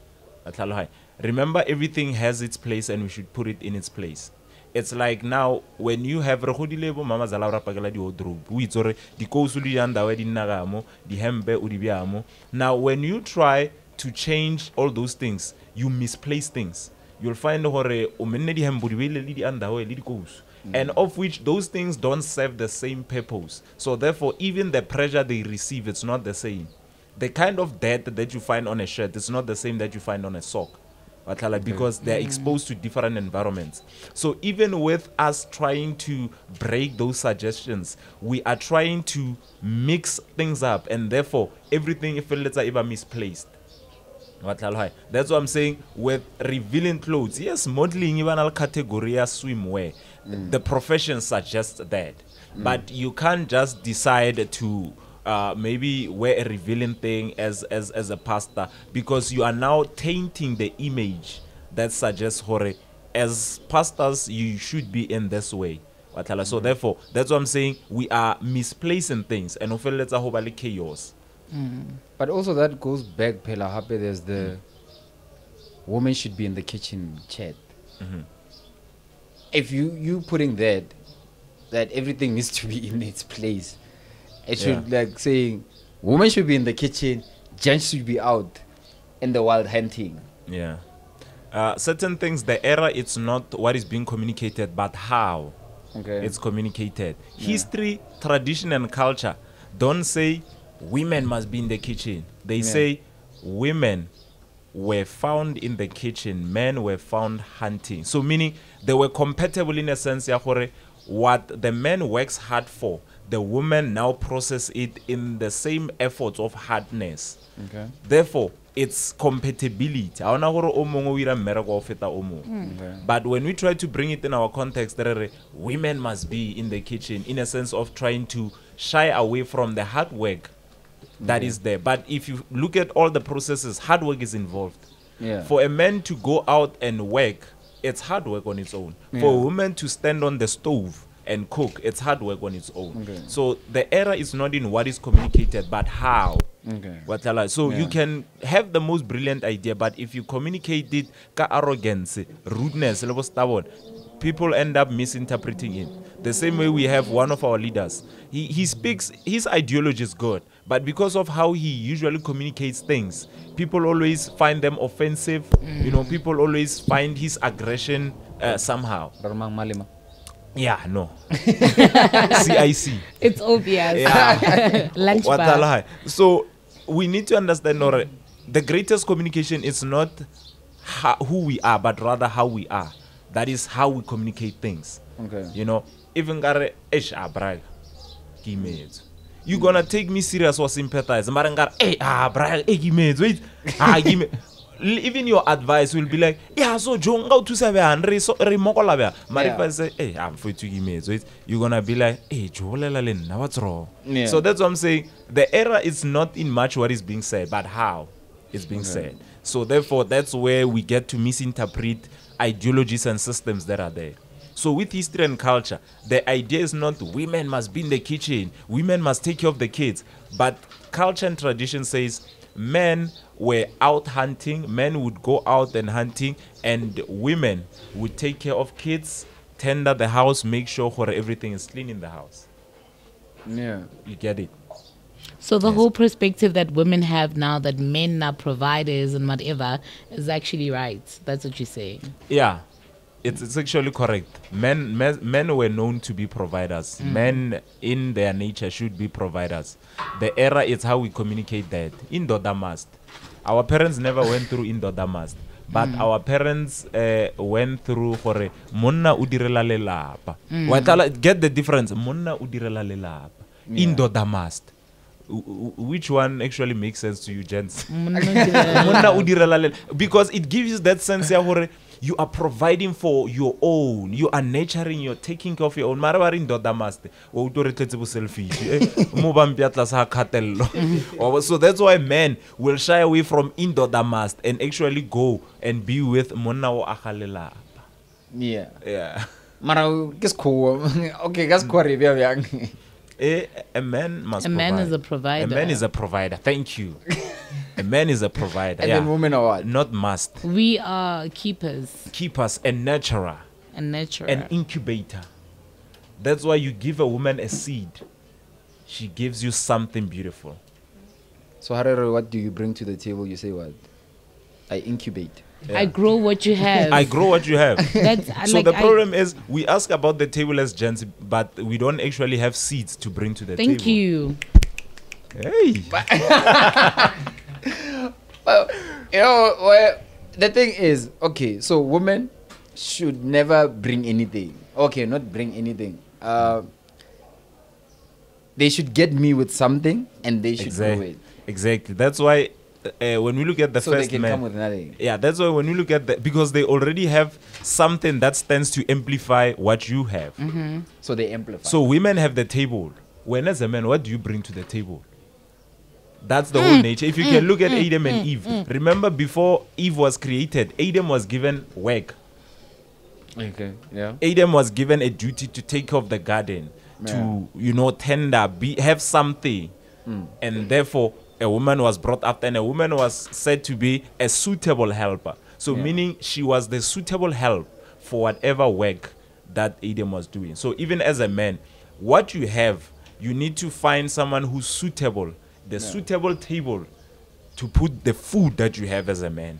Remember, everything has its place and we should put it in its place. It's like now when you have re godile bo mama zala ra pakela di wardrobe o itse gore dikousu le diandawe di nna ka mo dihempe o di beya mo. Now when you try to change all those things you misplace things. You'll find gore o menne dihempe o di beile le diandawe le dikousu. Mm. And of which those things don't serve the same purpose. So therefore even the pressure they receive it's not the same. The kind of dirt that you find on a shirt is not the same that you find on a sock Because they're mm. exposed to different environments. So even with us trying to break those suggestions, we are trying to mix things up, and therefore everything if it's ever misplaced. That's what I'm saying with revealing clothes. Yes, modeling even a category swimwear. Mm. The profession suggests that. Mm. But you can't just decide to uh, maybe wear a revealing thing as, as as a pastor because you are now tainting the image that suggests hore as pastors you should be in this way Watlala. so mm-hmm. therefore that's what i'm saying we are misplacing things and let's ho ba le chaos mm. But also that goes back, Pela Happy. There's the woman should be in the kitchen chat. Mm-hmm. If you you putting that that everything needs to be in its place, it should like saying women should be in the kitchen, gents should be out in the wild hunting. yeah uh, certain things the error it's not what is being communicated but how Okay. it's communicated. History, tradition, and culture don't say women must be in the kitchen. They Yeah. say women were found in the kitchen, men were found hunting. So meaning they were compatible in a sense. What the man works hard for, the woman now process it in the same efforts of hardness. okay. Therefore, it's compatibility. Ha hona gore o mongwe o ira mmereko wa ho feta o mongwe. Hmm. Okay. But when we try to bring it in our context, re re, women must be in the kitchen in a sense of trying to shy away from the hard work that is there. But if you look at all the processes, hard work is involved. Yeah. For a man to go out and work, it's hard work on its own. For a woman to stand on the stove and cook, it's hard work on its own. Okay. So the error is not in what is communicated, but how. Okay. So you can have the most brilliant idea, but if you communicate it ka arrogance, rudeness, le bo stubborn, people end up misinterpreting it. The same way we have one of our leaders. He he speaks his ideology is good, but because of how he usually communicates things, people always find them offensive. You know, people always find his aggression uh, somehow. Ramang Malema. Yeah, no. CIC. It's obvious. Yeah. Lunch bar. Watalai. So we need to understand or the greatest communication is not how, who we are, but rather how we are. That is how we communicate things. Okay. You know, even gare ish abrag kimetso. You gonna take me serious or sympathize. Mara ngare eh ah brag eh kimetso. Wait. Ah give even your advice will be like yeah so jo nga o thusa bjang? Re so re mokola bjang? Mara if i say hey i'm for to kimetso you're gonna be like eh, hey jo bolela le nna what's wrong? Yeah. so that's what i'm saying. The error is not in much what is being said but how it's being said. So therefore that's where we get to misinterpret ideologies and systems that are there. So with history and culture the idea is not women must be in the kitchen women must take care of the kids but culture and tradition says men were out hunting men would go out and hunting and women would take care of kids tender the house make sure whore everything is clean in the house Yeah. you get it So the whole perspective that women have now that men are providers and whatever is actually right. That's what you're saying. Yeah, it's, it's actually correct. Men, men men were known to be providers. Mm. Men in their nature should be providers. The error is how we communicate that. In Indoda must. Our parents never went through indoda damast But our parents uh, went through gore monna o direla lelapa. Tla- Get the difference. Monna o direla lelapa. yeah. w- Which one actually makes sense to you, gents? Monna o direla because it gives you that sense ya gore you are providing for your own. You are nurturing you're taking care of your own. Mara ba re ndoda must o utlwe re tletse bo selfish eh, mo ba mpya tlase ga kgatelelo so that's why men will shy away from indoda must and actually go and be with monna o aga lelapa. Yeah. Yeah. Mara ke sekgowa. Okay ka sekgowa re bja bjang. Eh, a man must A man provide. is a provider. a man is a provider. Thank you a man is a provider and yeah. then women are what not must We are keepers keepers and nurturer and nurturer. an incubator. That's why you give a woman a seed. She gives you something beautiful. so harere what do you bring to the table you say what i incubate I grow what you have. I grow what you have. That's uh, so like the I- problem is we ask about the table as gents, but we don't actually have seeds to bring to the Thank table. Thank you. Hey. you know well, the thing is okay so women should never bring anything okay not bring anything uh, they should get me with something and they should Exactly. it Exactly. That's why uh, when we look at the so they first can man, come with nothing yeah, that's why when you look at the because they already have something that stands to amplify what you have. so they amplify So women have the table. When as a man, what do you bring to the table? That's the mm. whole nature. If you can mm. look at mm. Adam and Eve, remember before Eve was created, Adam was given work. okay yeah Adam was given a duty to take care of the garden, to you know tender, be have something, and therefore a woman was brought after, and a woman was said to be a suitable helper. So Yeah. meaning she was the suitable help for whatever work that Adam was doing. So even as a man, what you have, you need to find someone who's suitable, the suitable table to put the food that you have as a man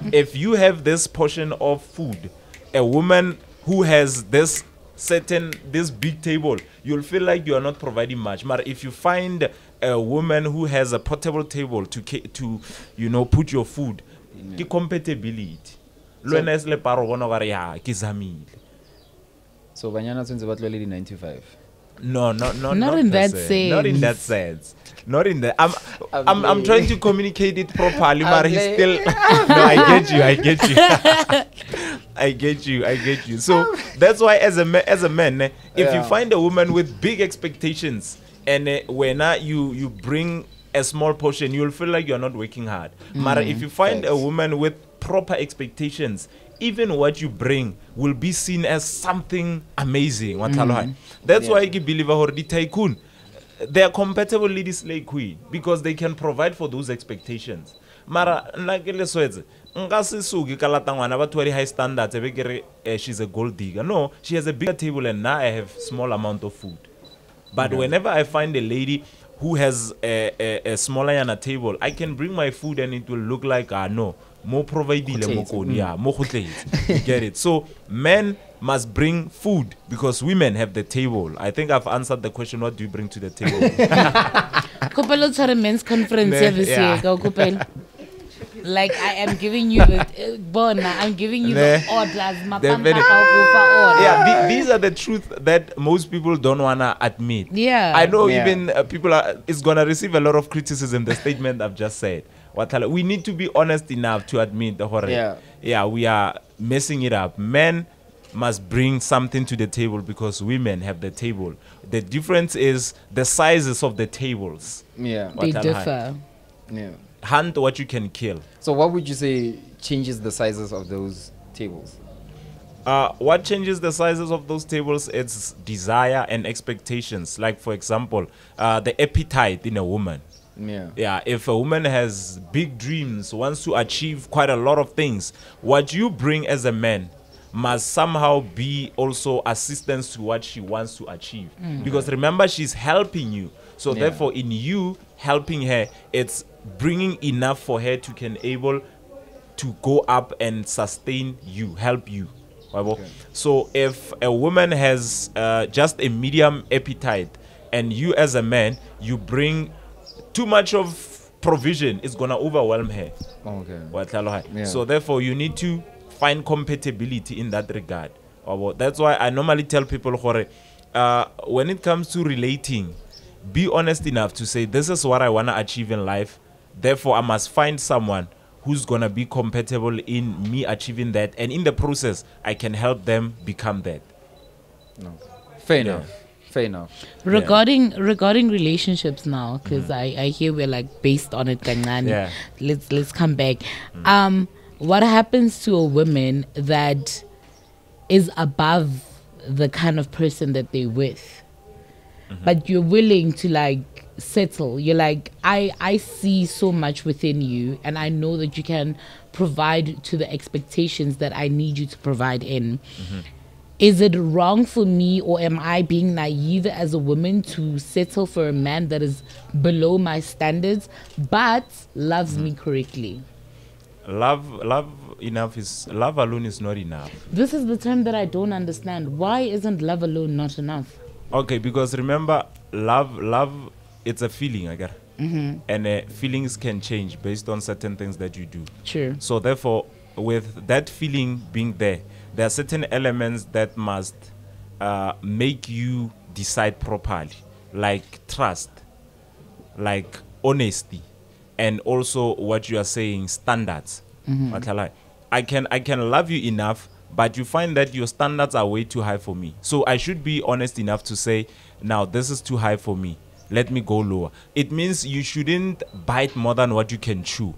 if you have this portion of food, a woman who has this certain this big table, you'll feel like you are not providing much. But if you find a woman who has a portable table to to you know put your food, the compatibility. Le wena as le paro bona gore, "Ya, ke zamile." so banyana tshwanetse ba tlwele di-95 No, no, no, Not not in per that se. Not in that sense. sense. Not in that. I'm, I'm I'm, I'm trying to communicate it properly, but he's still. no, I get you. I get you. I get you. I get you. So that's why, as a ma- as a man, eh, if you find a woman with big expectations, and uh, when uh, you you bring a small portion, you'll feel like you're not working hard. But if you find a woman with proper expectations, even what you bring will be seen as something amazing. Wa tlhaloganyo? That's why ke believe gore tycoon they are compatible le di-slay queen because they can provide for those expectations. Mara nna ke le swetse nka se soke ka lata ngwana batho ba di-high standards ebe ke re eh, she's a gold digger. No she has a bigger table and now i have small amount of food. But whenever i find a lady who has a, a, a smaller yana table i can bring my food and it will look like ah no mo providile mo tletse, koni yeah mo go tletse. you get it so men must bring food because women have the table i think i've answered the question what do you bring to the table Kopelo tshware men's conference Ne- here this yeah. year. Go Kopelo. Like I am giving you the uh, bona, I'm giving you the Ne. orders. very- Mapampa ka go for order. yeah the, these are the truth that most people don't wanna admit Yeah. i know Yeah. even uh, people are is gonna receive a lot of criticism the statement i've just said What tell- we need to be honest enough to admit the horror Yeah. yeah we are messing it up men must bring something to the table because women have the table the difference is the sizes of the tables yeah They What I'll differ. yeah hunt what you can kill so what would you say changes the sizes of those tables Uh, what changes the sizes of those tables? It's desire and expectations. Like, for example, uh, the appetite in a woman. Yeah Yeah, if a woman has big dreams, wants to achieve quite a lot of things, what you bring as a man must somehow be also assistance to what she wants to achieve. Because remember, she's helping you. so Yeah. therefore in you helping her it's bringing enough for her to can able to go up and sustain you help you Wabo? so if a woman has uh, just a medium appetite and you as a man you bring too much of provision is gonna overwhelm her Okay. Yeah. So therefore, you need to find compatibility in that regard. That's why I normally tell people, uh, when it comes to relating, be honest enough to say this is what I wanna achieve in life. Therefore, I must find someone who's gonna be compatible in me achieving that, and in the process, I can help them become that. No. Fair Yeah. Enough. Fair enough. regarding regarding relationships now because mm-hmm. I, I hear we're like based on it kancane. Yeah. let's let's come back mm. um what happens to a woman that is above the kind of person that they're with mm-hmm. but you're willing to like settle you're like i i see so much within you and i know that you can provide to the expectations that i need you to provide in mm-hmm. Is it wrong for me or am I being naive as a woman to settle for a man that is below my standards but loves me correctly? Love, love enough is love alone is not enough. This is the term that I don't understand. Why isn't love alone not enough? Okay, because remember, love, love, it's a feeling, I get. And uh, feelings can change based on certain things that you do. True. So therefore, with that feeling being there, there are certain elements that must uh, make you decide properly, like trust, like honesty, and also what you are saying standards. Matlala, I can I can love you enough, but you find that your standards are way too high for me. So I should be honest enough to say, now this is too high for me. Let me go lower. It means you shouldn't bite more than what you can chew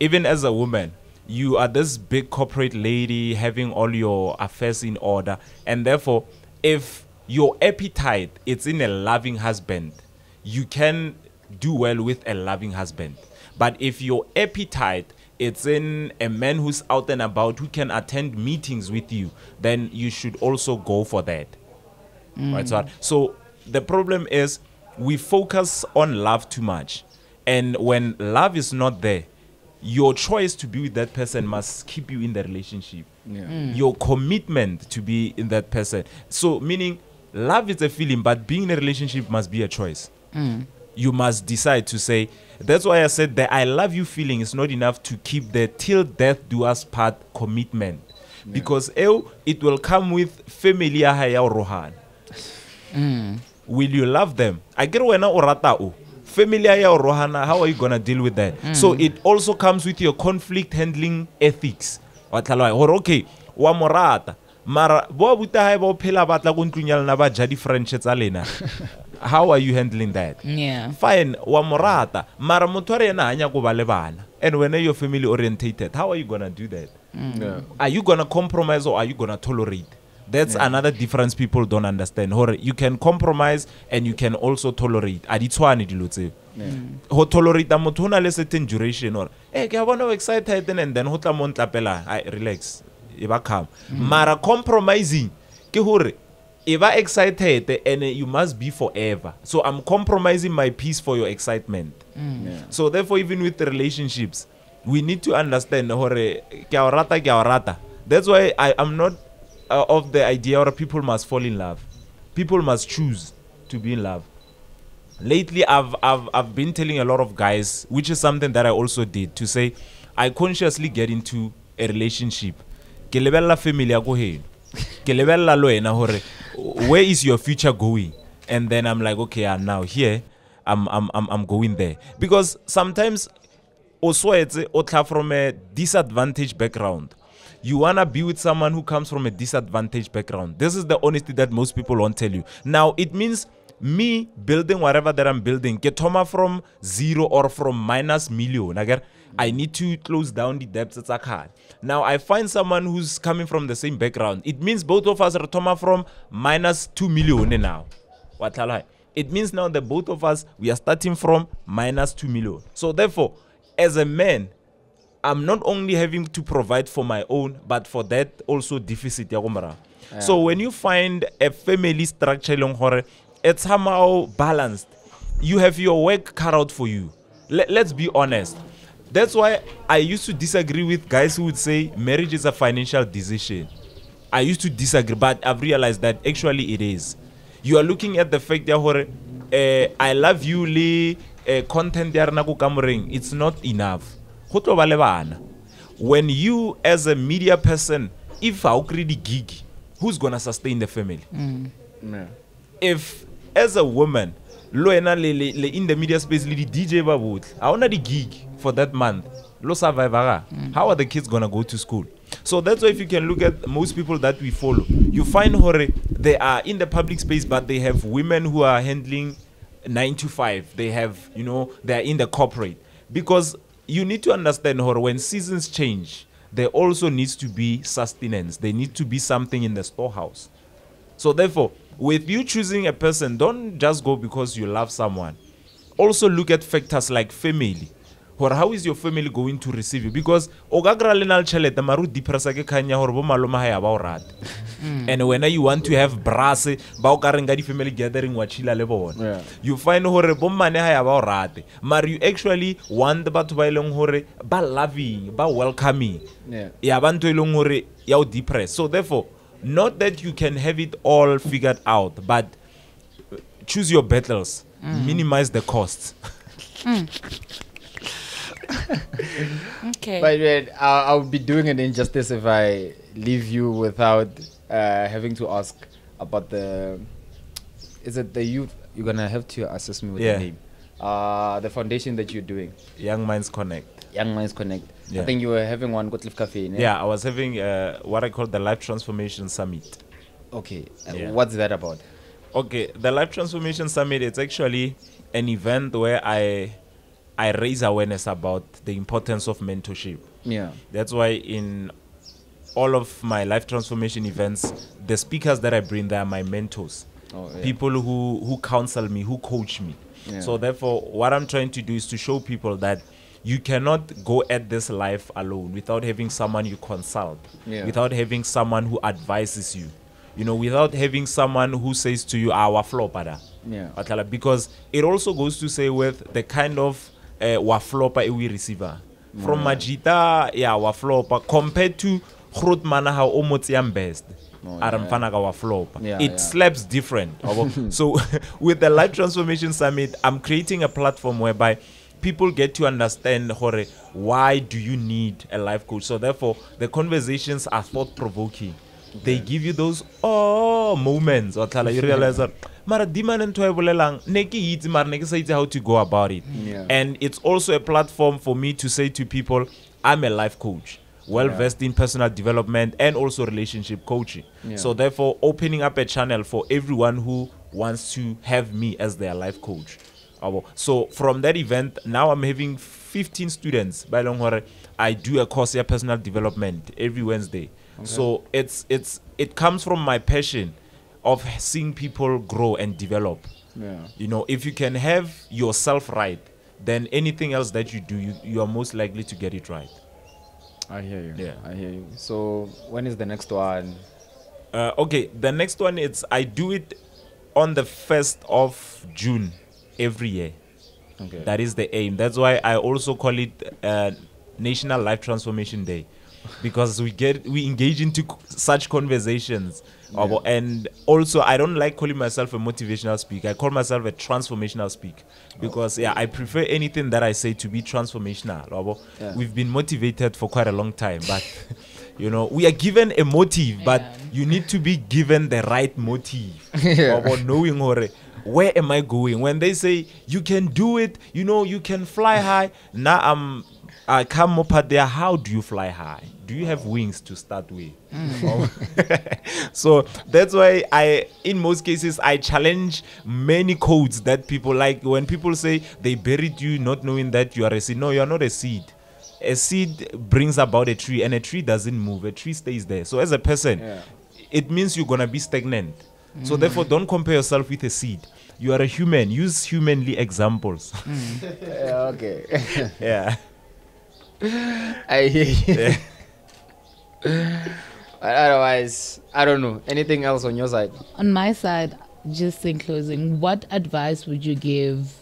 even as a woman you are this big corporate lady having all your affairs in order and therefore if your appetite it's in a loving husband you can do well with a loving husband. But if your appetite it's in a man who's out and about who can attend meetings with you then you should also go for that. Mm. Right, so, so the problem is we focus on love too much. And when love is not there, your choice to be with that person must keep you in the relationship. Yeah. Mm. Your commitment to be in that person. So, meaning, love is a feeling, but being in a relationship must be a choice. Mm. You must decide to say, that's why I said that I love you feeling is not enough to keep the till death do us part commitment. Because ew, it will come with family ya hae ya ho rohana mm. will you love them i get wena o rata o family ya rohana how are you gonna deal with that mm. so it also comes with your conflict handling ethics wa tlhaloga gore okay wa mo rata mara bo abuta hae ba o phela batla ko ntlong ya lena ba ja di-french tsa lena how are you handling that Yeah. fine wa mo rata mara motho a re ena hanya ko ba le bana and when you're family orientated how are you gonna do that mm. Yeah. are you gonna compromise or are you gonna tolerate that's another difference people don't understand. Hore, you can compromise and you can also tolerate. A di tshwane dilo tseo. Go mm. tolerate motho o na le certain duration or e eh, ke a bona o excited and then go tla mo ntlapela ai relax e ba calm. Mm. Mara compromising ke gore e ba excited and you must be forever. So i'm compromising my peace for your excitement. Mm. Yeah. so therefore even with the relationships we need to understand hore ke a o rata ke a o rata. That's why i am not Uh, of the idea or people must fall in love. People must choose to be in love. Lately I've, I've i've been telling a lot of guys which is something that i also did to say i consciously get into a relationship. Ke lebella family ya ko heno. Ke where is your future going? And then i'm like okay i'm now here. I'm i'm i'm, I'm going there. Because sometimes o swetse o from a disadvantaged background you wanna be with someone who comes from a disadvantaged background this is the honesty that most people won't tell you now it means me building whatever that i'm building get thoma from zero or from minus million I I need to close down the debts tsa khale. Now I find someone who's coming from the same background. It means both of us are thoma from minus 2 million now. What? It means now that both of us we are starting from minus 2 million. So therefore, as a man, I'm not only having to provide for my own, but for that also deficit ya. So when you find a family structure e leng gore it's somehow balanced, you have your work cut out for you. Let, let's be honest. That's why I used to disagree with guys who would say marriage is a financial decision. I used to disagree, but I've realized that actually it is. You are looking at the fact that hore, uh, I love you, le uh, content ya rena ko it's not enough. Go tlo ba le bana. When you, as a media person, if I di gig, who's gonna sustain the family? Mm. Yeah. if as a woman lo wena le, le, le in the media space le di-dj ba botlhe ga ona di-gig for that month lo survive ga mm. how are the kids gonna go to school so that's why if you can look at most people that we follow you find hore they are in the public space but they have women who are handling 9 to 5 they have you know they are in the corporate because you need to understand hore when seasons change there also needs to be sustenance there need to be something in the storehouse so therefore, with you choosing a person, don't just go because you love someone. Also look at factors like family. Or how is your family going to receive you? Because o ka kry-a le na le tšhelete mare o depressa ke kgang ya gore bo maloma ga ya ba o rate and wena you want to have brass ba o ka reng ka di-family gathering wa chila le bona. You find gore bo mmane ga ya ba o rate mare you actually want batho ba e leng gore ba loving ba welcoming. Yeah. ya ba ntho e leng gore ya o depress. So therefore not that you can have it all figured out but choose your battles. Minimize the costs Okay. But wait, I, I would be doing an injustice if I leave you without uh, having to ask about the. Is it the youth? You're gonna have to assist me with Yeah. the name. Uh, the foundation that you're doing, young minds connect Young Minds Connect. Yeah. I think you were having one Gottlieb Cafe. ne? yeah i was having uh, what i call the life transformation summit Okay. Uh, Yeah. What's that about? Okay, the Life Transformation Summit it's actually an event where I I raise awareness about the importance of mentorship. Yeah. That's why in all of my life transformation events, the speakers that I bring there are my mentors. Oh, yeah. People who who counsel me, who coach me. Yeah. So therefore, what I'm trying to do is to show people that you cannot go at this life alone without having someone you consult, Yeah. without having someone who advises you, you know, without having someone who says to you, "Our flow, pada." Yeah. Because it also goes to say with the kind of uh, waflopa we receiver from Majita, yeah, waflopa compared to Groot Manaha Omotiam best. Oh, Aram yeah. Fanaga waflopa. Yeah, it yeah. slaps different. So with the Life Transformation Summit, I'm creating a platform whereby people get to understand hore, why do you need a life coach. So therefore, the conversations are thought provoking. They give you those oh moments. Or you realize that mara di man ntho e bolelang ne ke itse mara ne ke sa itse how to go about it. Yeah. And it's also a platform for me to say to people, I'm a life coach, well versed in personal development and also relationship coaching. Yeah. So therefore, opening up a channel for everyone who wants to have me as their life coach. So from that event, now I'm having 15 students. By long hore, I do a course here, personal development every Wednesday. So it's it's it comes from my passion of seeing people grow and develop. Yeah. You know, if you can have yourself right, then anything else that you do, you, you are most likely to get it right. I hear you. Yeah. I hear you. So when is the next one? Uh, okay, the next one is I do it on the first of June every year. Okay. That is the aim. That's why I also call it uh, National Life Transformation Day, because we get we engage into c- such conversations. Abo, And also, I don't like calling myself a motivational speaker. I call myself a transformational speaker because yeah, I prefer anything that I say to be transformational. Yeah. We've been motivated for quite a long time, but you know, we are given a motive, but you need to be given the right motive Yeah. about knowing hore, where am I going? When they say you can do it, you know, you can fly high. Now I'm I come up at there. How do you fly high? Do you have wings to start with? Oh. so that's why I, in most cases, I challenge many codes that people like. When people say they buried you, not knowing that you are a seed. No, you are not a seed. A seed brings about a tree, and a tree doesn't move. A tree stays there. So as a person, Yeah. it means you're gonna be stagnant. So mm. therefore, don't compare yourself with a seed. You are a human. Use humanly examples. Mm. Yeah, okay. yeah. I hear you. But Otherwise, I don't know. Anything else on your side? On my side, just in closing, what advice would you give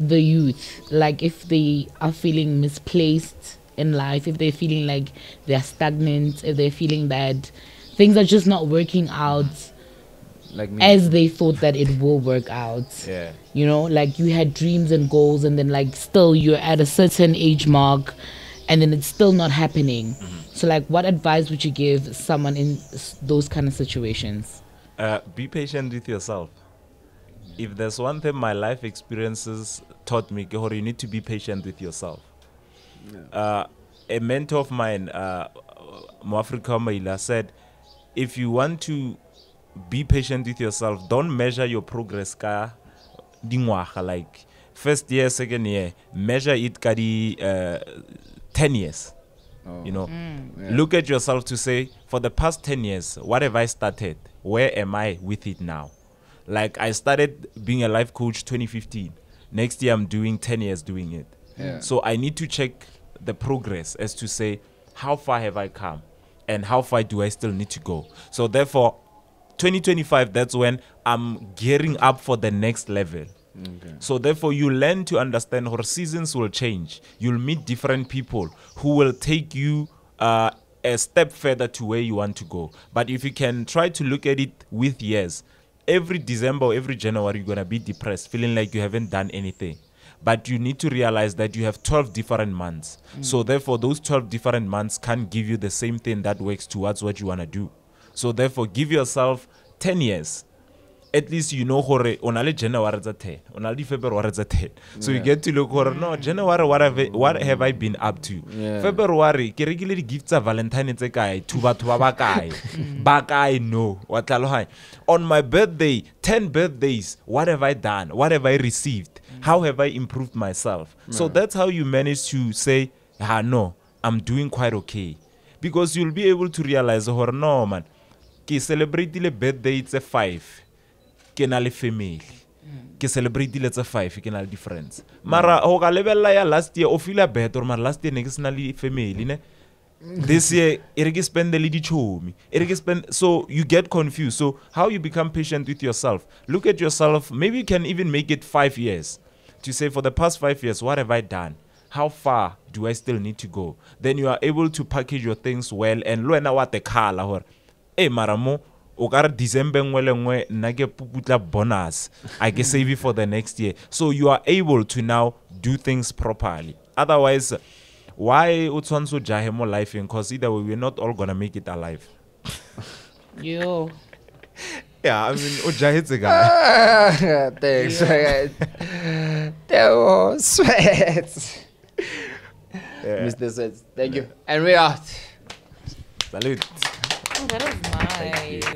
the youth like if they are feeling misplaced in life if they're feeling like they're stagnant if they're feeling that things are just not working out Like me. as they thought that it will work out Yeah. you know like you had dreams and goals and then like still you're at a certain age mark and then it's still not happening mm-hmm. So like what advice would you give someone in those kind of situations Uh, be patient with yourself. If there's one thing my life experiences taught me, ke you need to be patient with yourself. Uh, a mentor of mine, uh, Moafrika Maila, said, if you want to be patient with yourself, don't measure your progress ka dingwaga like first year, second year, measure it ka di uh, 10 years. Oh. You know, mm. Yeah. look at yourself to say, for the past 10 years, what have I started? Where am I with it now? Like, I started being a life coach 2015. Next year, I'm doing 10 years doing it. Yeah. So I need to check the progress as to say, how far have I come? And how far do I still need to go? So, therefore, 2025, that's when I'm gearing up for the next level. So therefore, you learn to understand how seasons will change. You'll meet different people who will take you uh, a step further to where you want to go. But if you can try to look at it with years, every December or every January, you're gonna be depressed, feeling like you haven't done anything. But you need to realize that you have 12 different months. So therefore, those 12 different months can't give you the same thing that works towards what you wanna do. So therefore, give yourself 10 years at least you know gore o na le january tsa 10 o na le di-february tsa 10 so you get to look gore no january what have, I, what have i been up to? Yeah. february ke rekile di-gift tsa valentine tse kae? To batho ba ba kae? Ba kae? No. Wa tlhaloganya. On my birthday 10 birthdays what have i done? What have i received? How have i improved myself? Yeah. so that's how you manage to say ah no i'm doing quite okay. Because you'll be able to realize gore no man ke celebratile birthday tse 5 ke na le family. Mm. Ke celebratile tse 5 ke na le difference mm. mara go ka lebelela ya last year o feela better mara last year ne ke sena le family ne? This year e re ke spende le dichomi e re ke spend so you get confused. So how you become patient with yourself? Look at yourself maybe you can even make it 5 years. To say for the past 5 years what have i done? How far do i still need to go? Then you are able to package your things well and le wena wa tekhala gore e eh, mara mo o ka re december nngwe le nngwe nna ke puputla bonus i ke save it for the next year so you are able to now do things properly otherwise why o tshwanetse o jahe mo lifeng because either way we're not all gonna make it alive yo yeah i mean o jahetse kae Ah, Thanks, guys. That was Sweatz. Mr. Sweatz. Thank you. And we out. salute oh, that nice